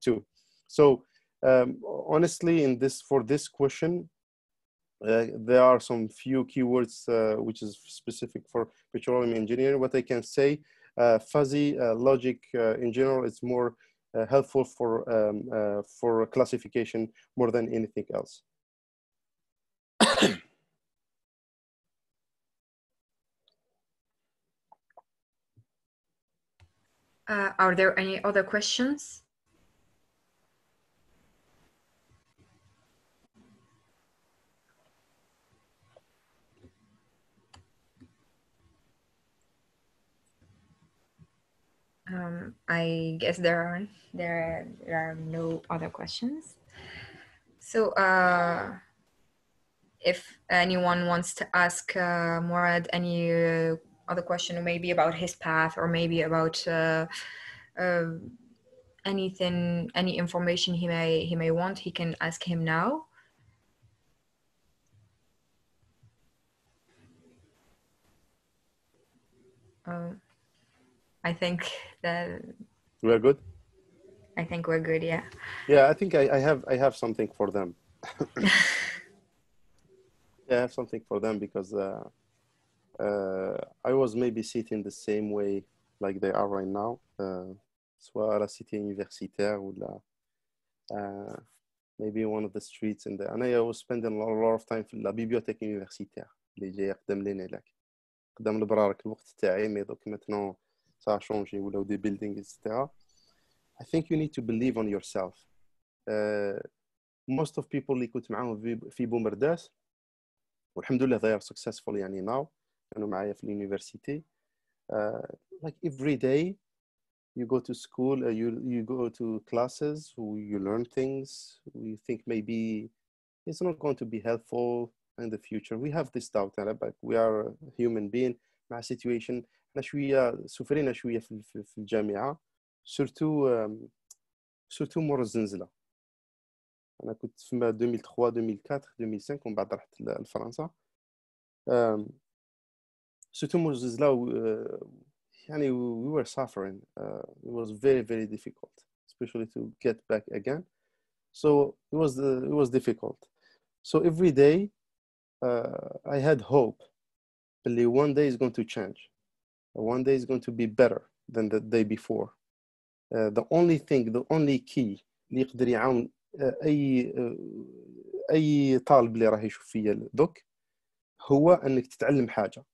too. So um, honestly, in this, for this question, uh, there are some few keywords uh, which is specific for petroleum engineering. What I can say, uh, fuzzy uh, logic uh, in general is more helpful for um, for classification more than anything else. are there any other questions? Um, I guess there are there there are no other questions. So uh, if anyone wants to ask uh, Mourad any uh, other question, maybe about his path or maybe about uh, uh, anything, any information he may he may want, he can ask him now. Um, I think that we're good. I think we're good. Yeah. Yeah, I think I, I have I have something for them. yeah, I have something for them because uh, uh, I was maybe sitting the same way like they are right now, uh, soit à la cité universitaire ou la, uh, maybe one of the streets in there. And I was spending a lot, a lot of time في la bibliothèque universitaire اللي جاي قدام لنا لك قدام البرارك الوقت تاعي مي دوك maintenant ça a changé ولاو des buildings etc I think you need to believe on yourself uh, most of people اللي كنت معاهم في, في بومرداس والحمد لله they are successful يعني now كانوا معايا في اليونيفرسيتي uh, like every day you go to school uh, you you go to classes you learn things you think maybe it's not going to be helpful in the future we have this doubt but we are a human being مع situation إحنا شوية سفرينا شوية في, في الجامعة سورتو سورتو مور الزنزله أنا كنت في 2003 2004 2005 ومن بعد رحت لفرنسا سورتو مور الزنزله يعني we were suffering uh, it was very very difficult especially to get back again so it was the, it was difficult so every day uh, I had hope but one day is going to change one day is going to be better than the day before uh, the only thing the only key اللي يقدر يعاون uh, اي uh, اي طالب اللي راه يشوف فيا دوك هو انك تتعلم حاجة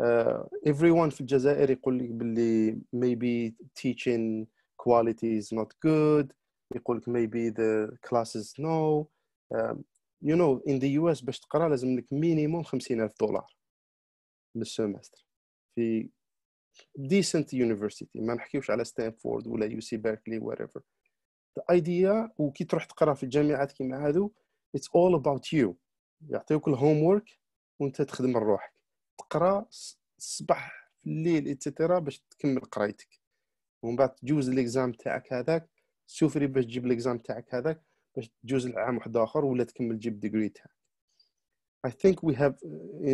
uh, everyone في الجزائر يقول لك باللي maybe teaching quality is not good يقول لك maybe the classes no um, you know in the US باش تقرا لازم لك مينيموم 50000 دولار للسيمستر في decent university ما نحكيوش على ستانفورد ولا يو سي بيركلي the idea وكي تروح تقرأ في الجامعات كيما هادو it's all about you. يعطيوك الهوم ورك وانت تخدم روحك تقرأ الصباح في الليل اتسيتيرا باش تكمل قرايتك. ومن بعد تجوز الاكزام تاعك هذاك سوفري باش تجيب الاكزام تاعك هذاك باش تجوز العام واحد آخر ولا تكمل تجيب ديجري تاعك. I think we have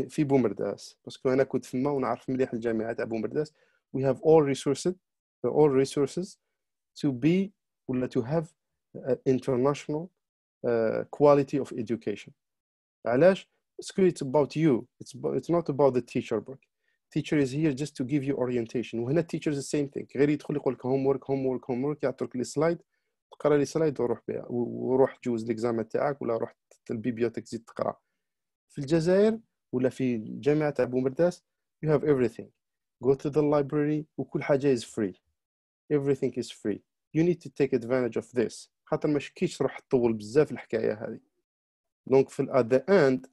في بومرداس باسكو انا كنت فما ونعرف مليح الجامعات تاع بومرداس we have all resources all resources to be ولا to have uh, international uh, quality of education علاش school it's about you it's about, it's not about the teacher book teacher is here just to give you orientation وهنا teacher is the same thing غير يدخل يقول لك homework homework homework يعطيك لي سلايد تقرا لي سلايد وروح بها وروح جوز الاكزامان تاعك ولا روح البيبيوتيك تزيد تقرا في الجزائر ولا في جامعة تاع بومرداس you have everything. Go to the library وكل حاجة is free. Everything is free. You need to take advantage of this. خاطر ما شكيش تروح تطول بزاف الحكاية هذه. دونك في at the end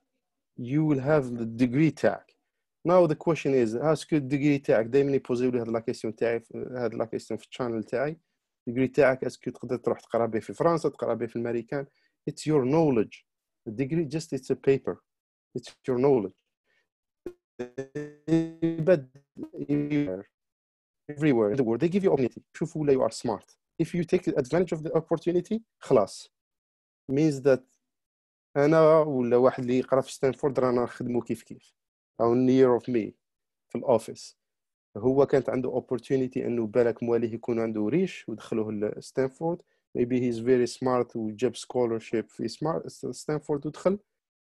you will have the degree تاعك now the question is اسكو الديجري تاعك دائما يبوزيو لي هاد لا كيسيون تاعي هاد لا كيسيون في الشانل تاعي. الديجري تاعك اسكو تقدر تروح تقرأ به في فرنسا تقرأ به في الأمريكان؟ It's your knowledge. The degree just it's a paper. It's your knowledge everywhere in the world they give you opportunity شوفوا ولا you are smart if you take advantage of the opportunity خلاص means that أنا ولا واحد اللي يقرا في ستانفورد رانا نخدمو كيف كيف أو near of me في الاوفيس هو كانت عنده opportunity انه بالك مواليه يكون عنده ريش ودخلوه لستانفورد maybe he's very smart وجاب scholarship في ستانفورد ودخل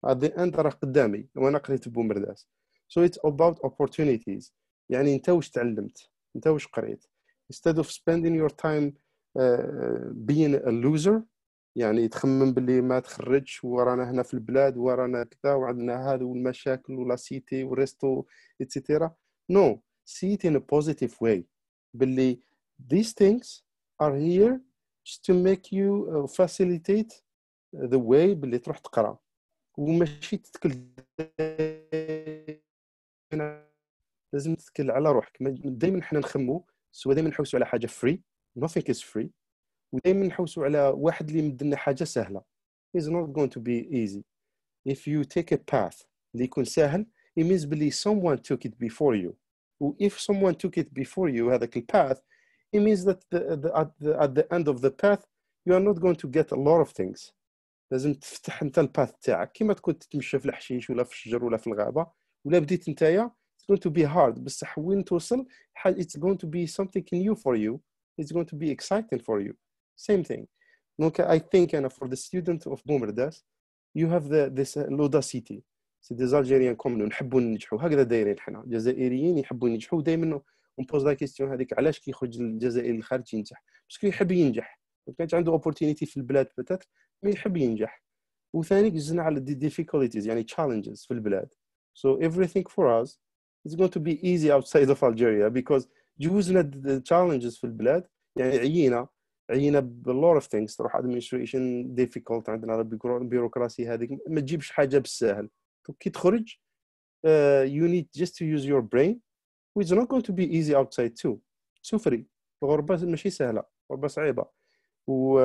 at the end راه قدامي وأنا قريت بومرداس. So it's about opportunities. يعني انت واش تعلمت؟ انت واش قريت؟ Instead of spending your time uh, being a loser يعني تخمم باللي ما تخرجش ورانا هنا في البلاد ورانا كذا وعندنا هذا والمشاكل ولا سيتي وريستو اتسيتيرا no see it in a positive way. باللي these things are here just to make you uh, facilitate the way باللي تروح تقرأ. وماشي تتكل لازم تتكل على روحك دائما حنا نخمو سوا دائما نحوسوا على حاجة فري nothing is free ودائما نحوسوا على واحد اللي يمد لنا حاجة سهله is not going to be easy if you take a path اللي يكون سهل it means بلي someone took it before you و if someone took it before you هذاك الباث it means that the, the, at, the, at the end of the path you are not going to get a lot of things لازم تفتح انت الباث تاعك. كيما تكون تتمشى في الحشيش ولا في الشجر ولا في الغابة ولا بديت نتايا it's going to be hard. بصح وين توصل it's going to be something new for you. It's going to be exciting for you. Same thing. دونك I think أنا for the student of Boumerdас you have the, this l'audacity. سي دي الجيريان كوم نحبوا ننجحوا. هكذا دايرين حنا. الجزائريين يحبوا ينجحوا. دائما ونبوز لا كيستيون هذيك علاش كيخرج الجزائري للخارج ينجح؟ باسكو يحب ينجح. ما كانش عنده اوبورتونيتي في البلاد بتات ما يحب ينجح. وثاني جزنا على دي ديفيكولتيز يعني challenges في البلاد. So everything for us is going to be easy outside of Algeria because جوزنا التشالنجز في البلاد يعني عيينا عيينا بلور اوف ثينكس تروح ادمنستريشن ديفيكولت عندنا البيروقراسي هذيك ما تجيبش حاجة بالساهل. كي تخرج يو نيد جاست تو يوز يور برين which is not going to be easy outside too. سفري الغربة ماشي سهلة الغربه صعيبة. و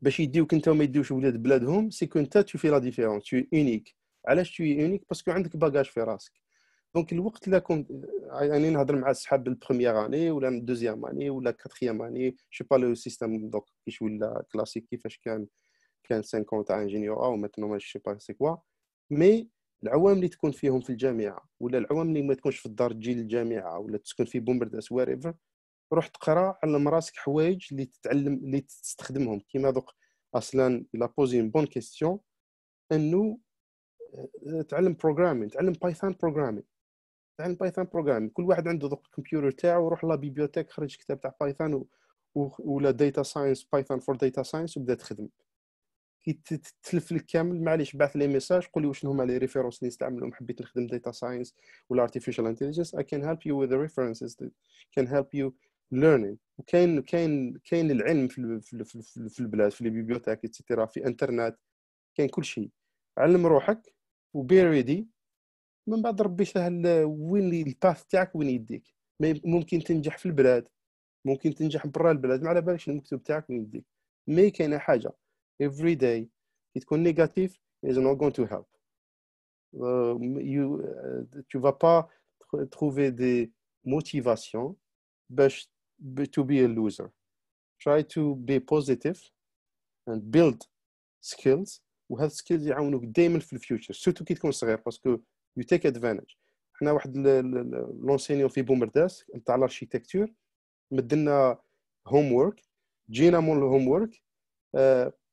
باش يديوك انت وما يديوش ولاد بلادهم سي كو انت تو في لا ديفيرونس تو اونيك علاش تو اونيك باسكو عندك باجاج في راسك. دونك الوقت اللي كنت يعني نهضر مع الصحاب البروميير اني ولا الدوزيام اني ولا كاتريام اني شي با لو سيستيم دوك كيش ولا كلاسيك كيفاش كان كان 50 تاع انجينيور أو ماتنو ما شي با سي كوا مي العوام اللي تكون فيهم في الجامعة ولا العوام اللي ما تكونش في الدار تجي للجامعه ولا تسكن في بومبرداس وير ايفر روح تقرا علم راسك حوايج اللي تتعلم اللي تستخدمهم. كيما دوك أصلا إلى بوزي بون كيستيون انه تعلم بروغرامين تعلم بايثون بروغرامين تعلم بايثون بروغرامين كل واحد عنده دوك الكمبيوتر تاعو وروح لا بيبيوتيك خرج كتاب تاع بايثون ولا داتا ساينس بايثون فور داتا ساينس وبدا تخدم. كي تتلف لك كامل معليش بعث لي ميساج قول لي واش هما لي ريفيرونس اللي نستعملهم. حبيت نخدم داتا ساينس ولا ارتفيشال انتليجنس اي كان هيلب يو وذ ريفرنسز كان هيلب يو ليرنينج وكاين كاين كاين العلم في في, البلاد في البيبيوتيك اتسيتيرا في انترنت كاين كل شيء. علم روحك وبي ريدي من بعد ربي سهل وين الباث تاعك وين يديك. ممكن تنجح في البلاد. ممكن تنجح برا البلاد. ما على بالكش المكتوب تاعك وين يديك. مي كاينة حاجة. Every day كي تكون نيجاتيف is not going to help. uh, you, uh, pas trouver des motivations باش to be a loser. Try to be positive and build skills. وهاد السكيلز يعاونوك دائما في الفيوتشر سورتو كي تكون صغير باسكو يو تيك ادفانتج حنا واحد لونسينيو في بومرداس تاع الاركيتكتور مدلنا هوم وورك جينا مون الهوم وورك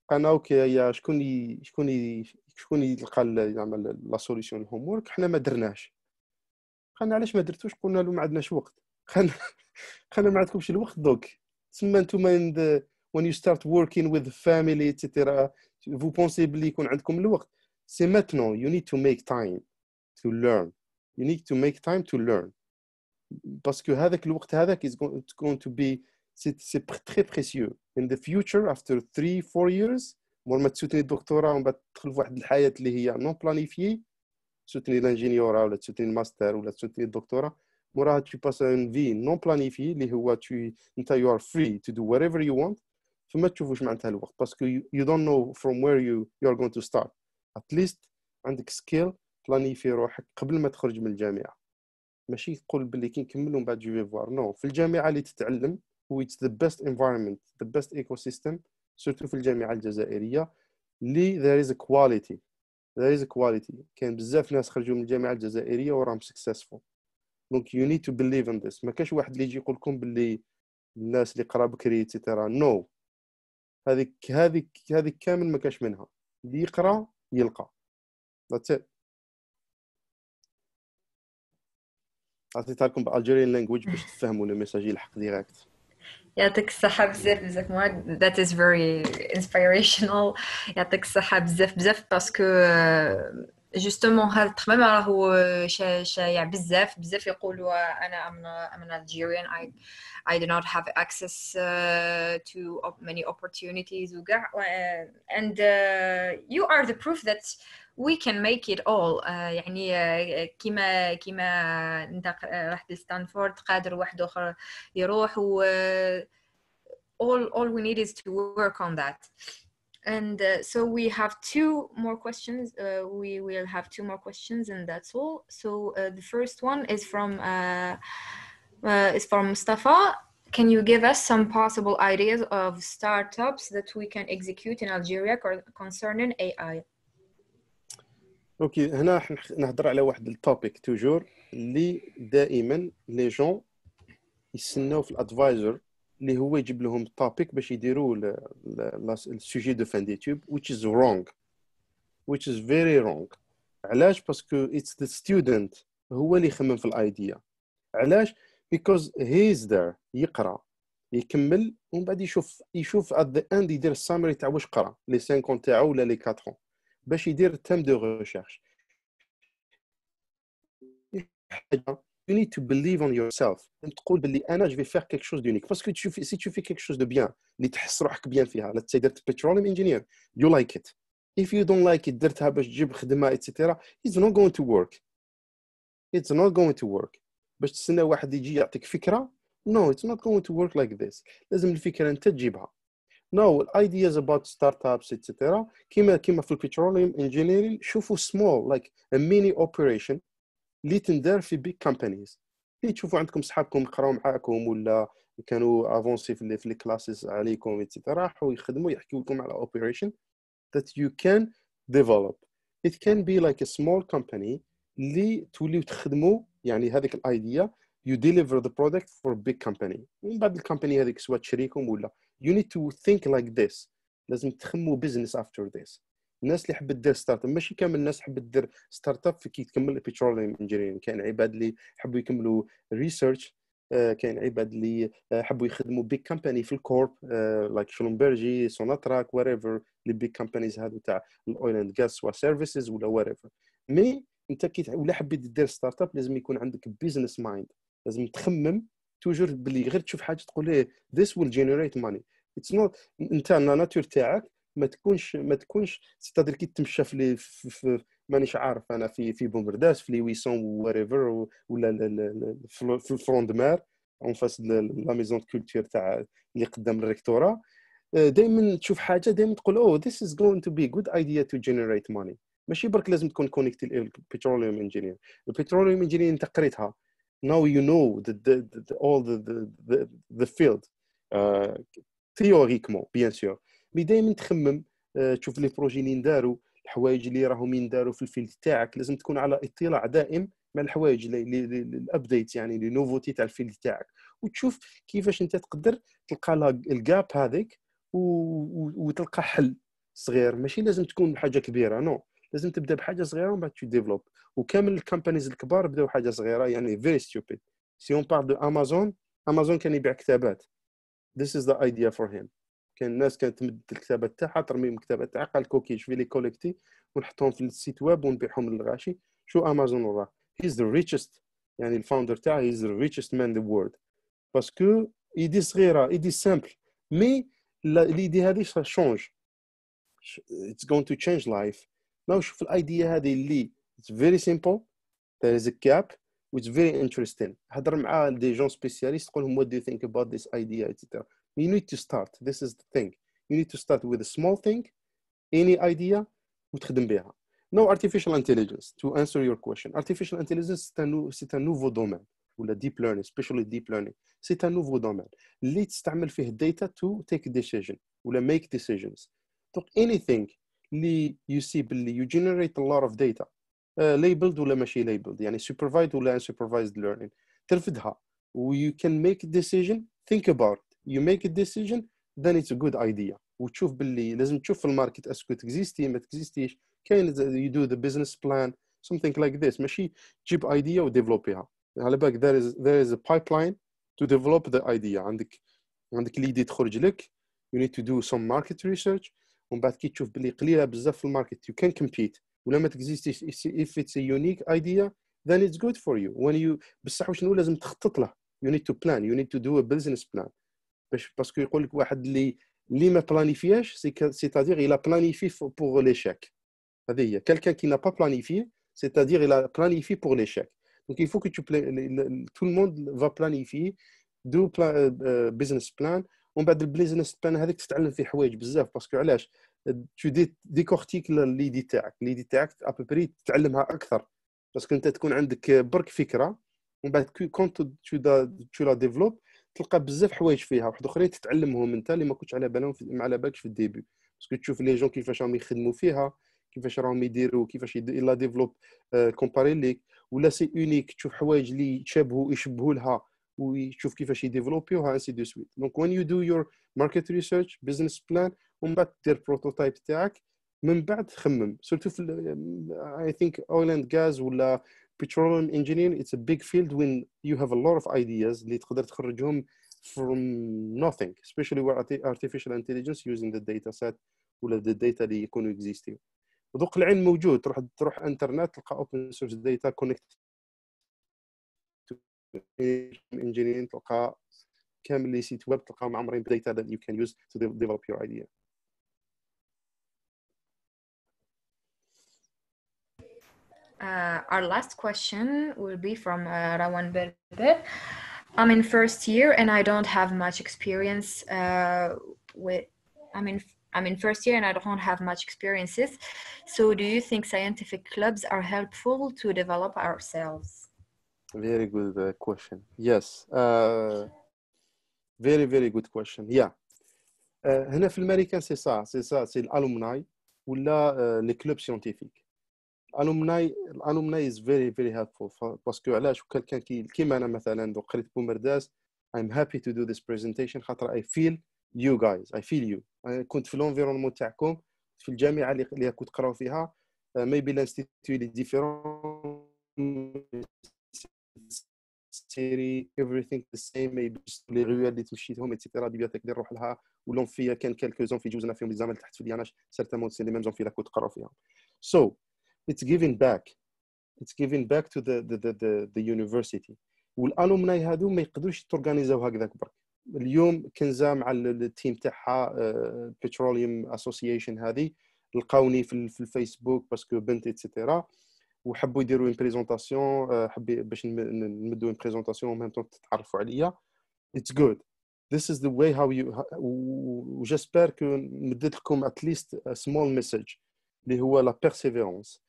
قالنا أوكي شكون شكون شكون يلقى يعمل لا سوليسيون الهوم وورك حنا ما درناش. قالنا علاش ما درتوش؟ قلنا له ما عندناش وقت. قالنا قالنا ما عندكمش الوقت دوك. تسمى نتوما when you start working with family etc vous pensez بلي يكون عندكم الوقت. سي maintenant. You need to make time to learn. You need to make time to learn. باسكو هذاك الوقت هذاك is going to be c'est très précieux. In the future after 3 4 years مور ما تسوتني الدكتوراه ومن بعد تدخل في واحد الحياة اللي هي نون بلانيفيي تسوتني لانجينيورا ولا تسوتني الماستر ولا تسوتني الدكتوراه. موراها tu passes une vie non planifiée اللي هو tu انت you are free to do whatever you want. فما تشوفوش معناتها الوقت باسكو don't know from where you you are going to start. At least عندك سكيل بلانيفي روحك قبل ما تخرج من الجامعة. ماشي تقول باللي كي نكمل ومن بعد جو في فوار نو في الجامعة اللي تتعلم هو اتس ذا بيست انفايرمنت ذا بيست ايكو سيستم سورتو في الجامعة الجزائرية is a quality. There is a quality. كاين بزاف ناس خرجوا من الجامعة الجزائرية وراهم سكسسفول دونك يو نيد تو بليف ان ذس ما كاش واحد اللي يجي يقول لكم باللي الناس اللي قرا بكري اتسيتيرا نو هذيك هذيك هذيك كامل ما كاش منها. اللي يقرا يلقى. ذاتس ات عطيتها لكم بالجيريان لانجويج باش تفهموا الميساج يلحق ديريكت يعطيك الصحة بزاف بزاف. مواد that is very inspirational. يعطيك الصحة بزاف بزاف. باسكو جوستومون هذا التخمام راهو شايع بزاف بزاف يقولوا أنا I'm an Algerian I I do not have access uh, to many opportunities وكاع and uh, you are the proof that we can make it all uh, يعني uh, كيما كيما انت رحت لستانفورد قادر واحد اخر يروح و all all we need is to work on that and uh, so we have two more questions uh, we will have two more questions and that's all so uh, the first one is from uh, uh, is from Mustafa can you give us some possible ideas of startups that we can execute in Algeria concerning AI اوكي هنا نهضر على واحد التوبيك توجور اللي دائما لي جون يستناو في الادفايزر اللي هو يجيب لهم توبيك باش يديروا السوجي دو فان ديتوب which is wrong. Which is very wrong. علاش؟ باسكو it's the student هو اللي يخمم في الايديا علاش؟ Because he is there. يقرأ. يكمل ومن بعد يشوف يشوف at the end يدير السامري تاع واش قرأ. لي 50 تاعو ولا لي 4 باش يدير تيم دو ريشيرش you need to believe on yourself تقول باللي انا جو في فير كيك شوز دونيك باسكو تشوف سي تشوف كيك شوز دو بيان اللي تحس روحك بيان فيها لا تسي درت بتروليوم انجينير يو لايك ات if you don't like it درتها باش تجيب خدمه اتسيتيرا it's not going to work it's not going to work باش تستنى واحد يجي يعطيك فكره no it's not going to work like this لازم الفكره انت تجيبها no ideas about startups etc كيما كيما في البتروليوم انجينيرين شوفوا small like a mini operation اللي تندار في big companies. اللي تشوفوا عندكم صحابكم يقراو معاكم ولا كانوا افونسي في في الكلاسز عليكم etc راحوا يخدموا يحكيوا لكم على operation that you can develop. It can be like a small company اللي توليو تخدموا يعني هذيك الايديا you deliver the product for big company. ومن بعد الكومباني هذيك سواء تشريكم ولا. You need to think like this. لازم تخموا business after this. الناس اللي حبت دير ستارت أب ماشي كامل الناس حبت دير ستارت أب كي تكمل البتروليوم انجينيرين كاين عباد اللي حبوا يكملوا ريسيرش كاين عباد اللي حبوا يخدموا بيج كومباني في الكورب لايك شلومبرجي سوناتراك ويريفر لي بيج كومبانيز هادو تاع الاويل اند جاز سوا سيرفيسز ولا ويريفر مي انت كي ولا حبيت دير ستارت أب لازم يكون عندك بيزنس مايند لازم تخمم توجور باللي غير تشوف حاجة تقول ليه this will generate money. It's not انت الناتور تاعك. ما تكونش ما تكونش ستادر كي تمشى في, في, في مانيش عارف أنا في في بومبرداس في لي ويسون وريفر ولا في الفروند مار اون فاس لا ميزون كولتور تاع اللي قدام الريكتورا. دائما تشوف حاجة دائما تقول أوه ذيس از جوينغ تو بي جود ايديا تو جينيريت ماني ماشي برك لازم تكون كونيكتي البتروليوم انجينير البتروليوم انجينير أنت قريتها. Now you know the, the, the, all the, the, the, field. uh, bien sûr. مي دائما تخمم uh, تشوف لي بروجي اللي نداروا الحوايج اللي راهم ينداروا في الفيلد تاعك. لازم تكون على اطلاع دائم مع الحوايج الابديت يعني لي نوفوتي تاع الفيلد تاعك. وتشوف كيفاش انت تقدر تلقى الجاب هذيك وتلقى حل صغير. ماشي لازم تكون حاجة كبيرة نو. لازم تبدأ بحاجة صغيرة ومن بعد تديفلوب وكامل الكومبانيز الكبار بداو حاجة صغيرة يعني فيري ستوبيد سي اون بار دو امازون امازون كان يبيع كتابات. This is the idea for him. كان الناس كانت تمد الكتابات تاعها ترمي الكتابات تاعها قال كوكي في لي كوليكتي ونحطهم في السيت ويب ونبيعهم للغاشي. شو امازون وراه he's the richest يعني الفاوندر تاعه he's the richest man in the world. باسكو ايدي صغيره ايدي سامبل مي ليدي هذه شونج it's going to change life. ناو شوف الايديا هذه اللي it's very simple. There is a gap which is very interesting. هضر مع دي جون سبيسياليست تقول لهم what do you think about this idea etc you need to start this is the thing you need to start with a small thing any idea وتخدم بها no artificial intelligence to answer your question artificial intelligence c'est un, c'est un nouveau domaine ولا deep learning especially deep learning c'est un nouveau domaine اللي تستعمل فيه data to take a decision ولا make decisions donc anything اللي you see باللي you generate a lot of data uh, labeled ولا ماشي labeled يعني supervised ولا unsupervised learning ترفدها و you can make a decision think about it you make a decision then it's a good idea وتشوف باللي لازم تشوف في الماركت اسكو تكزيستي ما تكزيستيش كاين you do the business plan something like this ماشي تجيب idea وديفلوبيها على بالك there is there is a pipeline to develop the idea عندك عندك الايدي تخرج لك you need to do some market research ومن بعد كي تشوف باللي قليله بزاف في الماركت you can compete ولا ما تكزيستيش if it's a unique idea then it's good for you when you بصح شنو لازم تخطط له you need to plan you need to do a business plan باش باسكو يقول لك واحد اللي اللي ما بلانيفياش سيتادير a planifié pour l'échec. هذه هي. Qui n'a pas planifié c'est-à-dire il a planifié pour l'échec. Donc il faut que tu tout le uh, business plan. ومن بعد البيزنس بلان هذيك تتعلم فيه حوايج بزاف. باسكو علاش؟ تو دي ديكورتيك ليدي تاعك. ليدي تاعك ابري تتعلمها أكثر. باسكو أنت تكون عندك برك فكرة. ومن بعد كونت تو لا ديفلوب تلقى بزاف حوايج فيها واحد أخرين تتعلمهم أنت اللي ما كنتش على بالهم ما على بالكش في الديبي. باسكو تشوف لي جون كيفاش راهم يخدموا فيها كيفاش راهم يديروا كيفاش لا ديفلوب كومباري ليك. ولا سي اونيك تشوف حوايج اللي يتشابهوا يشبهوا لها ويشوف كيفاش يديفلوبيوها انسي دو سويت دونك وين يو دو يور ماركت ريسيرش بزنس بلان ومن بعد دير بروتوتايب تاعك من بعد تخمم سورتو في اي ثينك اويل اند غاز ولا petroleum engineering it's a big field when you have a lot of ideas اللي تقدر تخرجهم from nothing especially with artificial intelligence using the data set ولا the data اللي يكونوا existing ذوق العلم موجود تروح تروح انترنت تلقى open source data connect engineering تلقى كامل لي سيت ويب تلقاهم معمرين data that you can use to de- develop your idea Uh, our last question will be from uh, Rawan Berber. I'm in first year and I don't have much experience uh, with. I'm in. I'm in first year and I don't have much experiences. So, do you think scientific clubs are helpful to develop ourselves? very good uh, question yes uh, very very good question yeah uh, هنا في الامريكان سي سا سي سا سي الالومناي ولا لي كلوب سيونتيفيك الألومناي الألومناي از فيري فيري هيلبفول باسكو علاش؟ كان كي كيما أنا مثلا دوك قريت بومرداس I'm happy to do this presentation خاطر feel you guys I feel you. أنا كنت في الانفيرونمون تاعكم في الجامعة اللي كنت تقراو فيها maybe l'institut اللي ديفيرون سيري everything the same maybe لي غيوال اللي تمشيتهم اتسيتيرا بيبيوتيك اللي نروح لها. ولون فيها كان كالكو زون في جوزنا فيهم لي تحت في لياناش سيرتامون سي لي ميم زون في كنت تقراو فيهم. So it's giving back. It's giving back to the the the the, the university. والالومناي هادو ما يقدروش تورغانيزاو هكذاك برك اليوم كنزة مع ال- التيم تاعها بتروليوم اسوسيشن هذه لقاوني في, في الفيسبوك باسكو بنت اتسيتيرا وحبوا يديروا اون بريزونطاسيون حبي باش نمدوا اون بريزونطاسيون وميم طون تتعرفوا عليا. It's good. This is the way how you وجيسبر كو مديت لكم at least a small message اللي هو لا perseverance.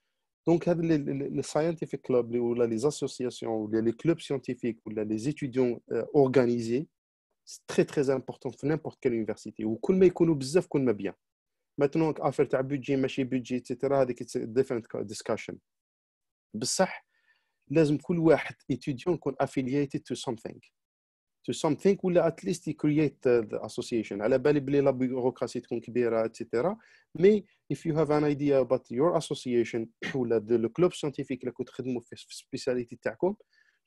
دونك هاد لي ساينتيفيك كلوب ولا لي اسوسياسيون ولا لي كلوب سيونتيفيك ولا لي زيتيديون اورغانيزي سي تري تري امبورطون في نيمبورت كال يونيفرسيتي وكل ما يكونوا بزاف كل ما بيان ماتنون افير تاع بودجي ماشي بودجي اتسيتيرا هذيك ديفرنت ديسكشن بصح لازم كل واحد اتيديون يكون affiliated to something to something ولا at least create the, the association على بالي بلي لا بيروقراسي تكون كبيره اتسيتيرا مي if you have an idea about your association ولا the club scientifique اللي كنت تخدموا في السبيسياليتي تاعكم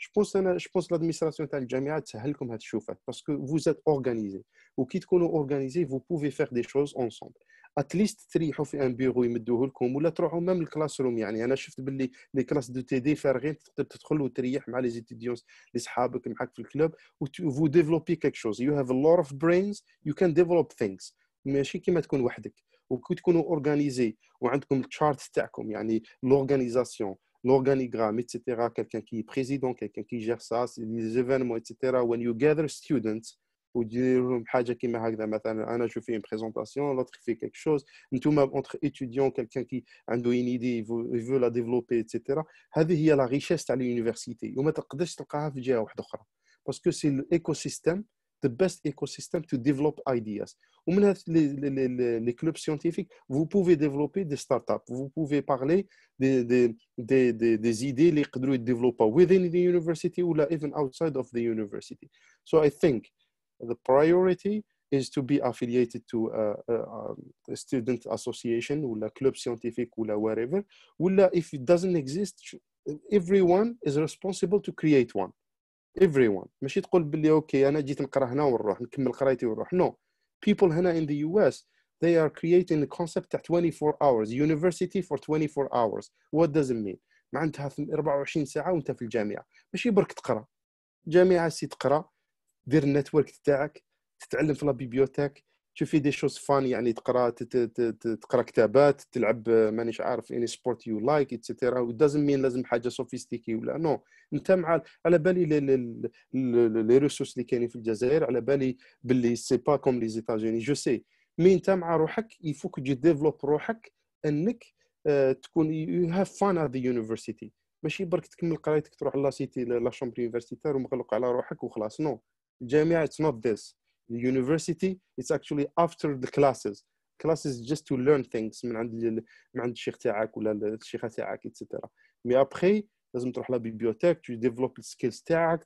جو بونس انا جو بونس لادمينستراسيون تاع الجامعه تسهل لكم هاد الشوفات باسكو vous êtes organisé وكي تكونوا اورغانيزي vous pouvez faire des choses ensemble اتليست تريحوا في ان بيرو يمدوه لكم ولا تروحوا ميم الكلاس روم يعني أنا شفت باللي لي كلاس دو تي دي فارغين تقدر تدخل وتريح مع لي زيتيديونز اللي صحابك معاك في الكلوب وفو ديفلوبي كيك شوز يو هاف ا لوت اوف برينز يو كان ديفلوب ثينكس ماشي كيما تكون وحدك وكي تكونوا اورغانيزي وعندكم التشارت تاعكم يعني لورغانيزاسيون l'organigramme, etc. Quelqu'un qui est président, quelqu'un qui gère ça, les événements, etc. When you gather students, ودير لهم حاجه كيما هكذا مثلا انا جو في بريزونطاسيون لوتر في كيك شوز انتوما اونتر ايتيديون كالكان كي عنده اون ايدي يفو لا ديفلوبي اتسيتيرا هذه هي لا ريشيس تاع اليونيفرسيتي وما تقدرش تلقاها في جهه واحده اخرى باسكو سي الايكو سيستيم the best ecosystem to develop ideas. ومن هاد les, les, les, les clubs scientifiques, vous pouvez développer des startups, vous pouvez parler des, des, des, des, des idées اللي يقدروا يديفلوبا within the university ولا even outside of the university. So I think the priority is to be affiliated to a, a, a student association ولا club scientifique ولا whatever ولا if it doesn't exist everyone is responsible to create one everyone ماشي تقول باللي اوكي انا جيت نقرا هنا ونروح نكمل قرايتي ونروح no people هنا in the US they are creating a concept تاع 24 hours university for 24 hours what does it mean معناتها 24 ساعه وانت في الجامعه ماشي برك تقرا جامعه سي تقرا دير النتورك تاعك تتعلم في لا بيبيوتيك تشوفي دي شوز فان يعني تقرا تقرا كتابات تلعب مانيش عارف اني سبورت يو لايك اتسيتيرا ودازنت مين لازم حاجة سوفيستيكي ولا نو أنت مع على بالي لي ريسورس اللي كاينين في الجزائر على بالي باللي سي با كوم لي زيتازوني جو سي مي أنت مع روحك يفوك تجي ديفلوب روحك إنك تكون يو هاف فان ات ذا يونيفرسيتي ماشي برك تكمل قرايتك تروح لا سيتي لا شومبر يونيفرسيتار ومغلق على روحك وخلاص نو الجامعة اتس نوت ذس the university it's actually after the classes. Classes just to learn things من عند من عند الشيخ تاعك ولا الشيخة تاعك etc مي ابخي لازم تروح لبيبيوتيك تو ديفلوب السكيلز تاعك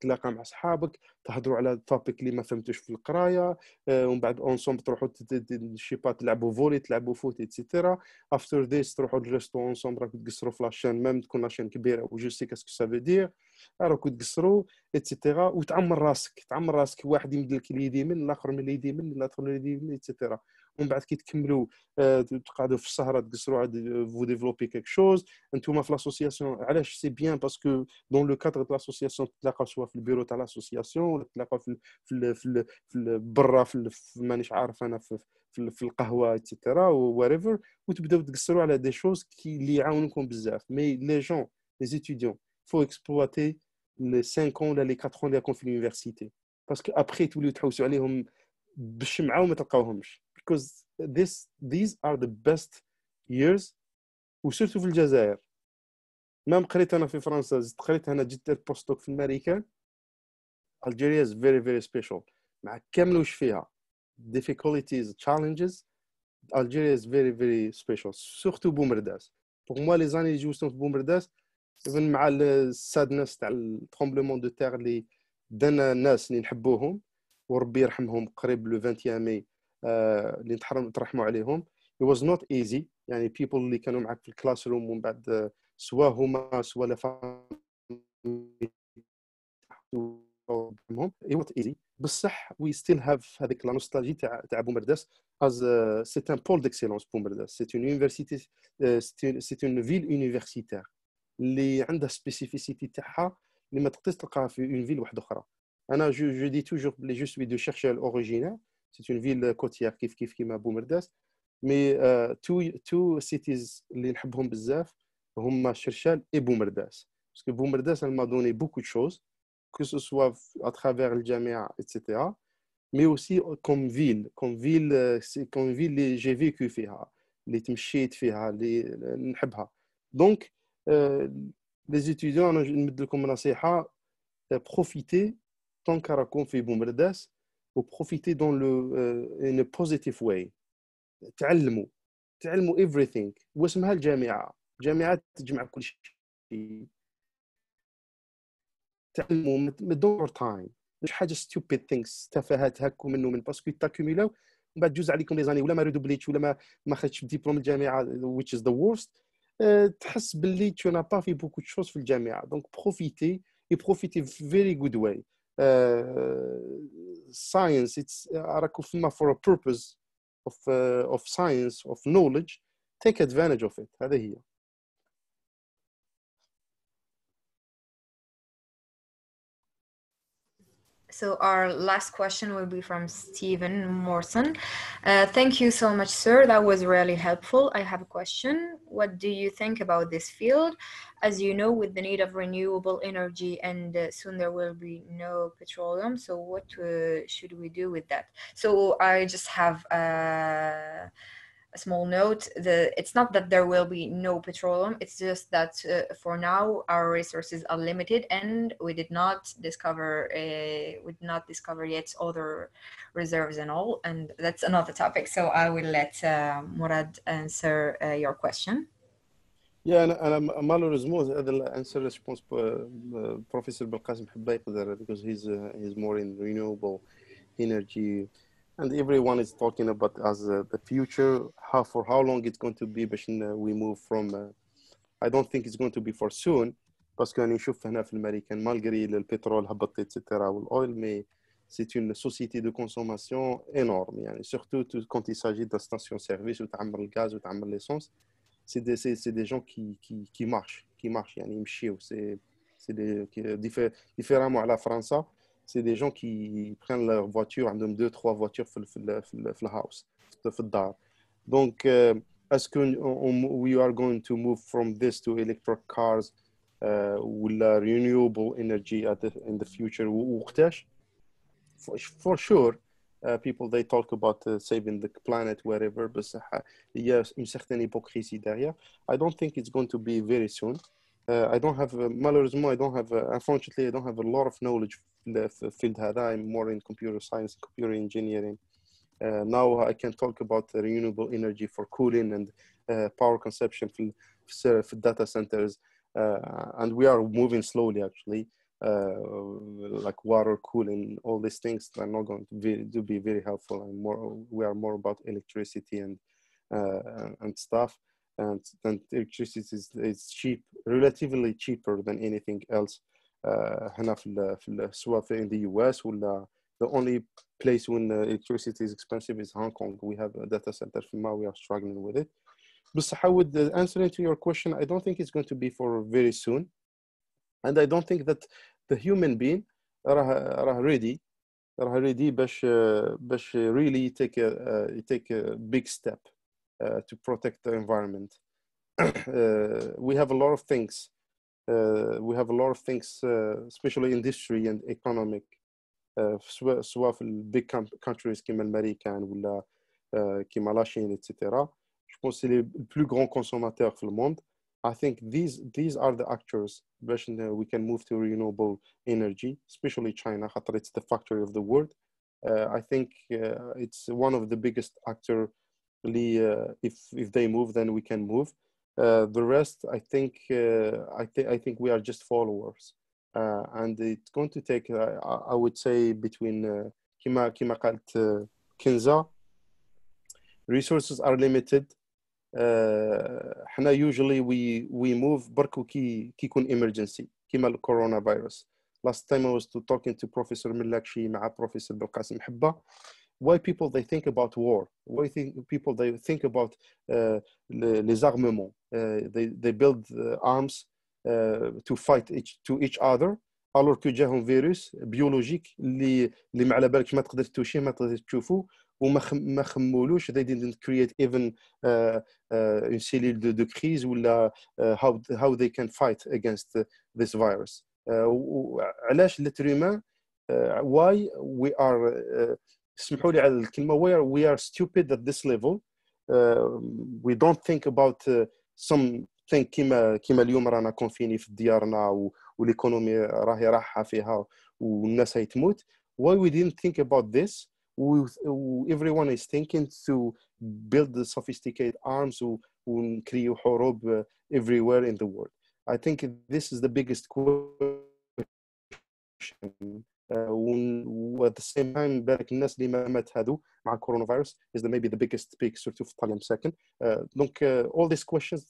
تتلاقى مع أصحابك تهضروا على التوبيك اللي ما فهمتوش في القراية ومن بعد اونسومبل تروحوا شي با تلعبوا فولي تلعبوا فوت اتسيتيرا افتر ذيس تروحوا للريستو اونسومبل راكم تقصروا في لاشين ميم تكون لاشين كبيرة وجو سي كاسكو سافو دير راكم تقصروا اتسيتيرا وتعمر راسك تعمر راسك واحد يمد لك اليد يمين الآخر من اليد يمين الآخر من اليد يمين اتسيتيرا ومن بعد كي تكملوا آه، تقعدوا في السهره تقصروا عاد فو ديفلوبي كيك شوز أنتوما في لاسوسياسيون علاش سي بيان باسكو دون لو كادر دو لاسوسياسيون تتلاقاو سوا في البيرو تاع لاسوسياسيون ولا تتلاقاو في في في برا في مانيش عارف أنا في في, القهوة اتسيتيرا وريفر وتبداو تقصروا على دي شوز كي اللي يعاونوكم بزاف. مي لي جون لي ستوديون فو اكسبلواتي لي 5 ans ولا لي 4 ans اللي راكم في اليونيفرسيتي باسكو ابخي توليو تحوسوا عليهم بالشمعه وما تلقاوهمش because this these are the best years وسيرتو في الجزائر ما قريت انا في فرنسا زدت قريت انا جيت بوستوك في الامريكان Algeria is very very special مع كامل وش فيها difficulties challenges Algeria is very very special surtout بومرداس pour moi les années اللي جوزتهم في بومرداس even مع السادنس تاع الترومبلمون دو تير اللي دانا الناس اللي نحبوهم وربي يرحمهم قريب لو 21 ماي اللي ترحموا عليهم. It was not easy. يعني people اللي كانوا معك في الكلاس روم ومن بعد سواء هما سواء لا it was easy. بصح we still have هذيك لا نوستالجي تاع تاع بومرداس as سي ان بول ديكسيلونس بومرداس سي اون يونيفرسيتي سي اون فيل يونيفرسيتير اللي عندها سبيسيفيسيتي تاعها اللي ما تقدرش تلقاها في اون فيل واحدة أخرى أنا جو جو دي توجور بلي جو سوي دو شيرشي الاوريجينال سي اون فيل كوتيير كيف كيف كيما بومرداس مي تو تو سيتيز اللي نحبهم بزاف هما شرشال اي بومرداس باسكو بومرداس elle m'a donné beaucoup de choses que ce soit travers الجامعة etc mais aussi comme ville comme ville c'est comme ville اللي j'ai vécu فيها اللي تمشيت فيها اللي نحبها دونك لي étudiants أنا نمد لكم نصيحه profitez tant كراكم في بومرداس وبروفيتي دون لو ان بوزيتيف واي تعلموا تعلموا everything واسمها الجامعة جامعات تجمع كل شيء تعلموا دور تايم مش حاجة ستوبيد ثينكس تفاهات هاك ومن ومن باسكو تاكوميلاو ومن بعد جوز عليكم لي زاني ولا ما ريدوبليتش ولا ما ما خدتش ديبلوم الجامعة which is the worst تحس باللي tu n'as pas fait beaucoup de choses في الجامعه دونك بروفيتي et profitez very good way uh, science it's راكم فما for a purpose of uh, of science of knowledge take advantage of it هذا هي So our last question will be from Stephen Morrison. Uh, thank you so much, sir. That was really helpful. I have a question. What do you think about this field? As you know, with the need of renewable energy and uh, soon there will be no petroleum. So what uh, should we do with that? So I just have uh, small note the it's not that there will be no petroleum it's just that uh, for now our resources are limited and we did not discover uh, we did not discover yet other reserves and all and that's another topic so i will let uh, murad answer uh, your question يا انا انا مالوريزمون هذا الانسر جو بونس بروفيسور بالقاسم حبا يقدر because he's uh, he's more in renewable energy and everyone is talking about as uh, the future how for how long it's going to be باش we move from uh, I don't think it's going to be for soon باسكو راني نشوف هنا في الامريكان مالغري البترول هبط اتسيتيرا والاويل مي سي اون سوسيتي دو كونسوماسيون انورم يعني سورتو كونت يساجي دو ستاسيون سيرفيس وتعمر الغاز وتعمر ليسونس سي دي سي سي دي جون كي كي كي مارش كي مارش يعني يمشيو سي سي دي ديفيرامون على فرنسا c'est des gens qui prennent leur voiture, ont deux, trois voitures في le, le house, في الدار. Donc, euh, est-ce que on, we are going to move from this to electric cars uh, ولا renewable energy at the, in the future وقتاش? For, for sure, uh, people they talk about uh, saving the planet wherever, but il y a une certaine hypocrisie derrière. I don't think it's going to be very soon. Uh, I don't have uh, malheureusement I don't have uh, unfortunately I don't have a lot of knowledge في field هذا I'm more in computer science computer engineering uh, now I can talk about renewable energy for cooling and uh, power consumption في, في data centers uh, and we are moving slowly actually like water cooling all these things are not going to be, to be very helpful and more we are more about electricity and and stuff and, and electricity is, is cheap, relatively cheaper than anything else هنا في في سواء في in the US ولا the only place when uh, electricity is expensive is Hong Kong. We have a data center from we are struggling with it. But how would the answer to your question, I don't think it's going to be for very soon. And I don't think that the human being are ready are ready باش باش really take a uh, take a big step uh, to protect the environment. uh, we have a lot of things. Uh, we have a lot of things, uh, especially industry and economic, سواء سواء في big countries كيما الامريكان ولا كيما لا شين etc. Je pense que c'est les plus grands consommateurs في le monde. I think these these are the actors باش we can move to renewable energy, especially China خاطر it's the factory of the world. Uh, I think uh, it's one of the biggest actor. uh, if if they move then we can move uh, the rest i think uh, i think i think we are just followers and it's going to take I, would say between كما كما Kenza. resources are limited حنا uh, usually we we move Barku ki كي emergency كيما coronavirus. last time I was to talking to professor ملاكشي مع professor بالقاسم حبه why people they think about war why think people they think about uh, les armements uh, they, they build uh, arms uh, to fight each, to each other alors que جاهم فيروس بيولوجيك اللي اللي ما على بالكش ما تقدر توشيه ما تقدر تشوفه وما ما خمولوش they didn't create even uh, uh, une cellule de, de crise ولا uh, how how they can fight against this virus uh, علاش l'être humain uh, why we are uh, اسمحوا لي على الكلمه where we are stupid at this level uh, we don't think about uh, something كيما كيما اليوم رانا كونفيني في ديارنا والايكونومي راهي راحه فيها والناس هي تموت why we didn't think about this we, everyone is thinking to build the sophisticated arms ونكريو حروب everywhere in the world I think this is the biggest question و at the same time بالك الناس اللي ما مات هذو مع الكورونا فيروس is the maybe the biggest peak سورتو في ايطاليا مساكن دونك all these questions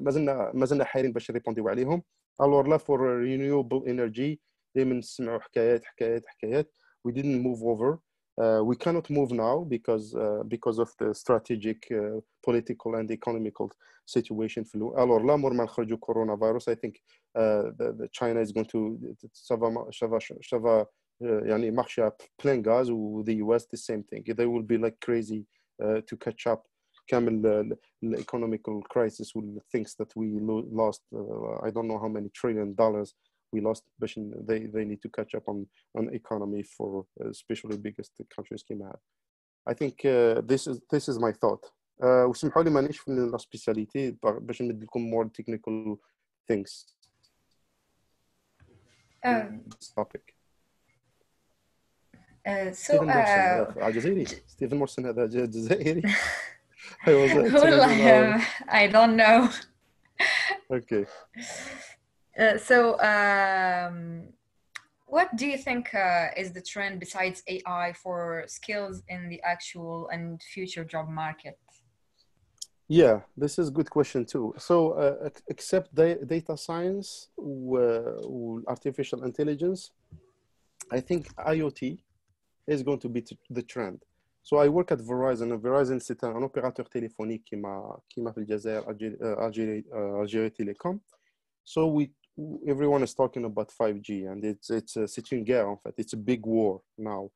مازلنا مازلنا حايرين باش نريبونديو عليهم الور لا فور renewable energy دائما نسمعوا حكايات حكايات حكايات we didn't move over Uh, we cannot move now because uh, because of the strategic, uh, political, and economical situation. Alors là, مور ما نخرجوا كورونا فيروس, I think uh, the, the China is going to ça va ça va ça va يعني marcher à plein gaz ou the US the same thing. They will be like crazy uh, to catch up. كامل the economical crisis will things that we lost uh, I don't know how many trillion dollars we lost they they need to catch up on on economy for uh, especially biggest countries came out I think uh, this is this is my thought uh, وسمحوا لي مانيش في لا سبيسياليتي باش نمد لكم more technical things um, this topic. Uh, so Stephen uh, uh Morrison, Aljazairi. Stephen Morrison, Aljazairi. I was. Uh, well, I, um, I don't know. okay. Uh, so, um, what do you think uh, is the trend besides AI for skills in the actual and future job market? Yeah, this is a good question too. So, uh, except da- data science, uh, artificial intelligence, I think IoT is going to be the trend. So I work at Verizon. Verizon c'est un opérateur téléphonique qui m'a qui m'a fait le Algérie Telecom. So we everyone is talking about 5G and it's it's a c'est une guerre en. It's a big war now.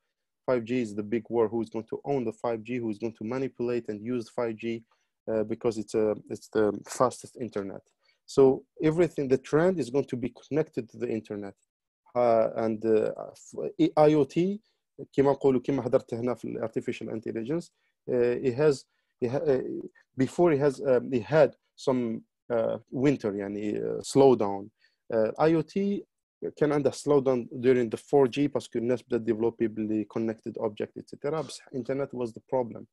5G is the big war. Who's going to own the 5G? Who's going to manipulate and use 5G uh, because it's a it's the fastest internet. So everything the trend is going to be connected to the internet. Uh, and uh, IoT كما نقولوا كما هضرت هنا في artificial intelligence uh, it has it ha, uh, before it has um, it had some uh, winter يعني uh, slow down uh, IoT كان عندها slow down during the 4G باسكو الناس بدات ديفلوبي باللي connected object etc بس internet was the problem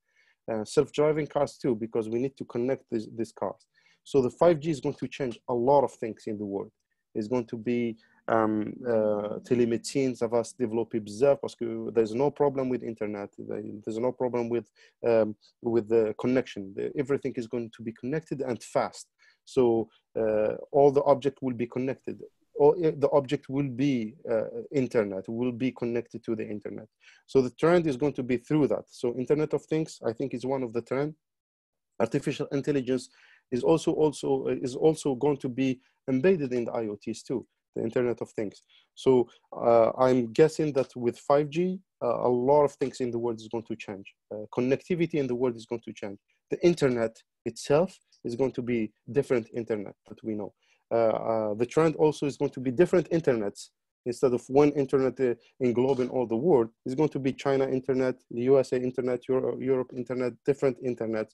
Uh, self-driving cars too, because we need to connect these, cars. So the 5G is going to change a lot of things in the world. It's going to be um, uh, télémédecine, ça va se développer bizarre parce que there's no problem with internet, there's no problem with, um, with the connection. everything is going to be connected and fast. So uh, all the object will be connected or the object will be uh, internet, will be connected to the internet. So the trend is going to be through that. So Internet of Things, I think, is one of the trend. Artificial intelligence is also also uh, is also going to be embedded in the IoTs too, the Internet of Things. So uh, I'm guessing that with 5G, uh, a lot of things in the world is going to change. Uh, connectivity in the world is going to change. The internet itself is going to be different internet that we know. Uh, uh, the trend also is going to be different internets. Instead of one internet uh, englobing all the world it's going to be china internet the usa internet Euro europe internet different internet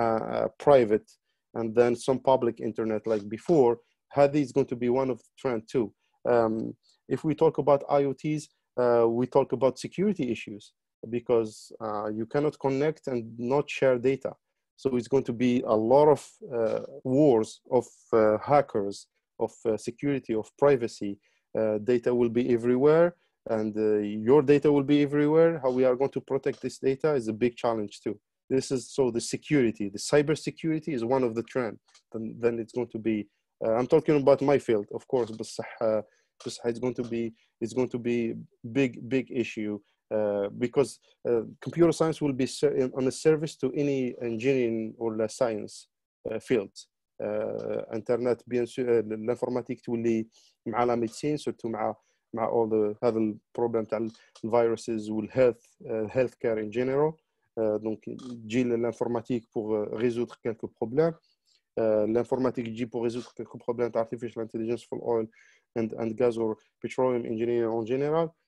uh, private and then some public internet like before. Hadi is going to be one of the trend too. Um, if we talk about iots uh, we talk about security issues because uh, you cannot connect and not share data so it's going to be a lot of uh, wars of uh, hackers, of uh, security, of privacy. Uh, data will be everywhere and uh, your data will be everywhere. How we are going to protect this data is a big challenge too. This is so the security, the cyber security is one of the trend. Then, then it's going to be, uh, I'm talking about my field, of course, but it's going to be, it's going to be big, big issue because uh, computer science will be on a service to any engineering or science uh, fields. انترنت بيان سور الانفورماتيك تولي مع لا ميديسين سورتو مع مع all the هذا البروبليم تاع الفيروسز والهيلث هيلث كير ان جينيرال دونك تجي لانفورماتيك بور ريزودر كيلكو بروبليم l'informatique تجي pour résoudre quelques problèmes d'artificial intelligence for oil and, and gas or petroleum engineering en général uh,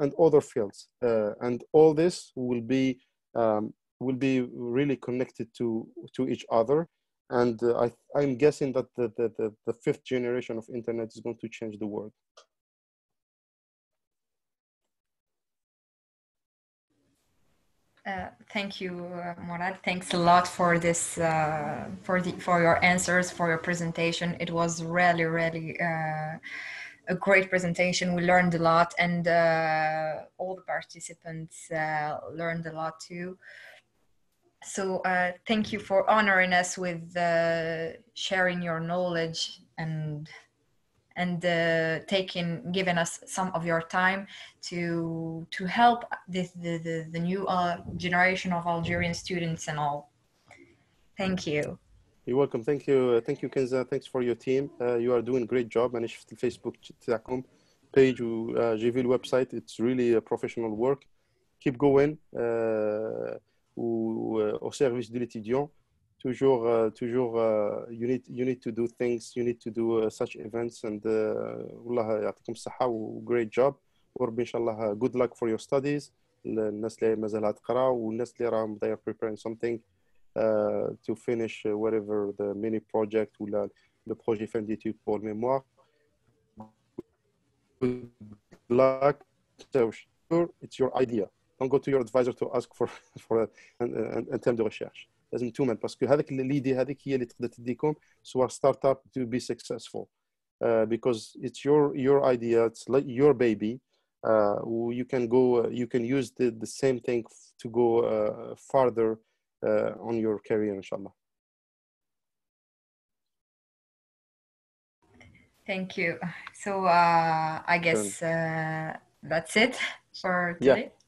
and other fields. Uh, and all this will be um, will be really connected to to each other. And uh, I, I'm guessing that the, the, the, the fifth generation of internet is going to change the world. Uh, thank you, uh, Mourad. Thanks a lot for this, uh, for the for your answers, for your presentation. It was really, really a great presentation. We learned a lot, and uh, all the participants uh, learned a lot too. So uh, thank you for honoring us with uh, sharing your knowledge and and uh, taking giving us some of your time to to help this, the, the the new uh, generation of Algerian students and all. Thank you. You're welcome. Thank you. Thank you, Kenza. Thanks for your team. Uh, you are doing a great job. أنا شفت الفيسبوك تاعكم page وجي في الويب It's really a professional work. Keep going. Uh, au service de l'étudiant. Toujours, uh, toujours, uh, you need you need to do things. You need to do uh, such events and والله يعطيكم الصحة و great job. وربي إن شاء الله good luck for your studies. الناس اللي مازالها تقرا والناس اللي راهم they are preparing something. Uh, to finish uh, whatever the mini project ou la, le projet fin d'études pour le mémoire. Good luck. So sure, it's your idea. Don't go to your advisor to ask for for a, un, un terme de recherche. لازم تومن باسكو هذاك ليدي هذيك هي اللي تقدر تديكم سوا ستارت اب to be successful uh, because it's your your idea it's like your baby uh, you can go uh, you can use the, the same thing to go uh, farther uh, on your career inshallah thank you so uh, i guess uh, that's it for today yeah.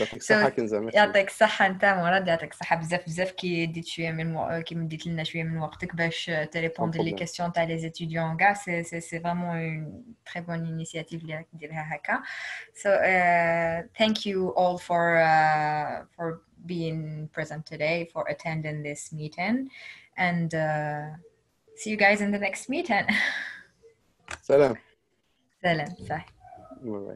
يعطيك الصحة كنزة يعطيك الصحة أنت مراد يعطيك الصحة بزاف بزاف كي ديت شوية من مو... كي مديت لنا شوية من وقتك باش تريبوندي لي كيسيون تاع لي ستوديون كاع سي سي سي فريمون اون تري بون انيسياتيف اللي راك ديرها هكا so uh, thank you all for uh, for being present today, for attending this meeting, and uh, see you guys in the next meeting. Salam. Salam. Bye. Bye.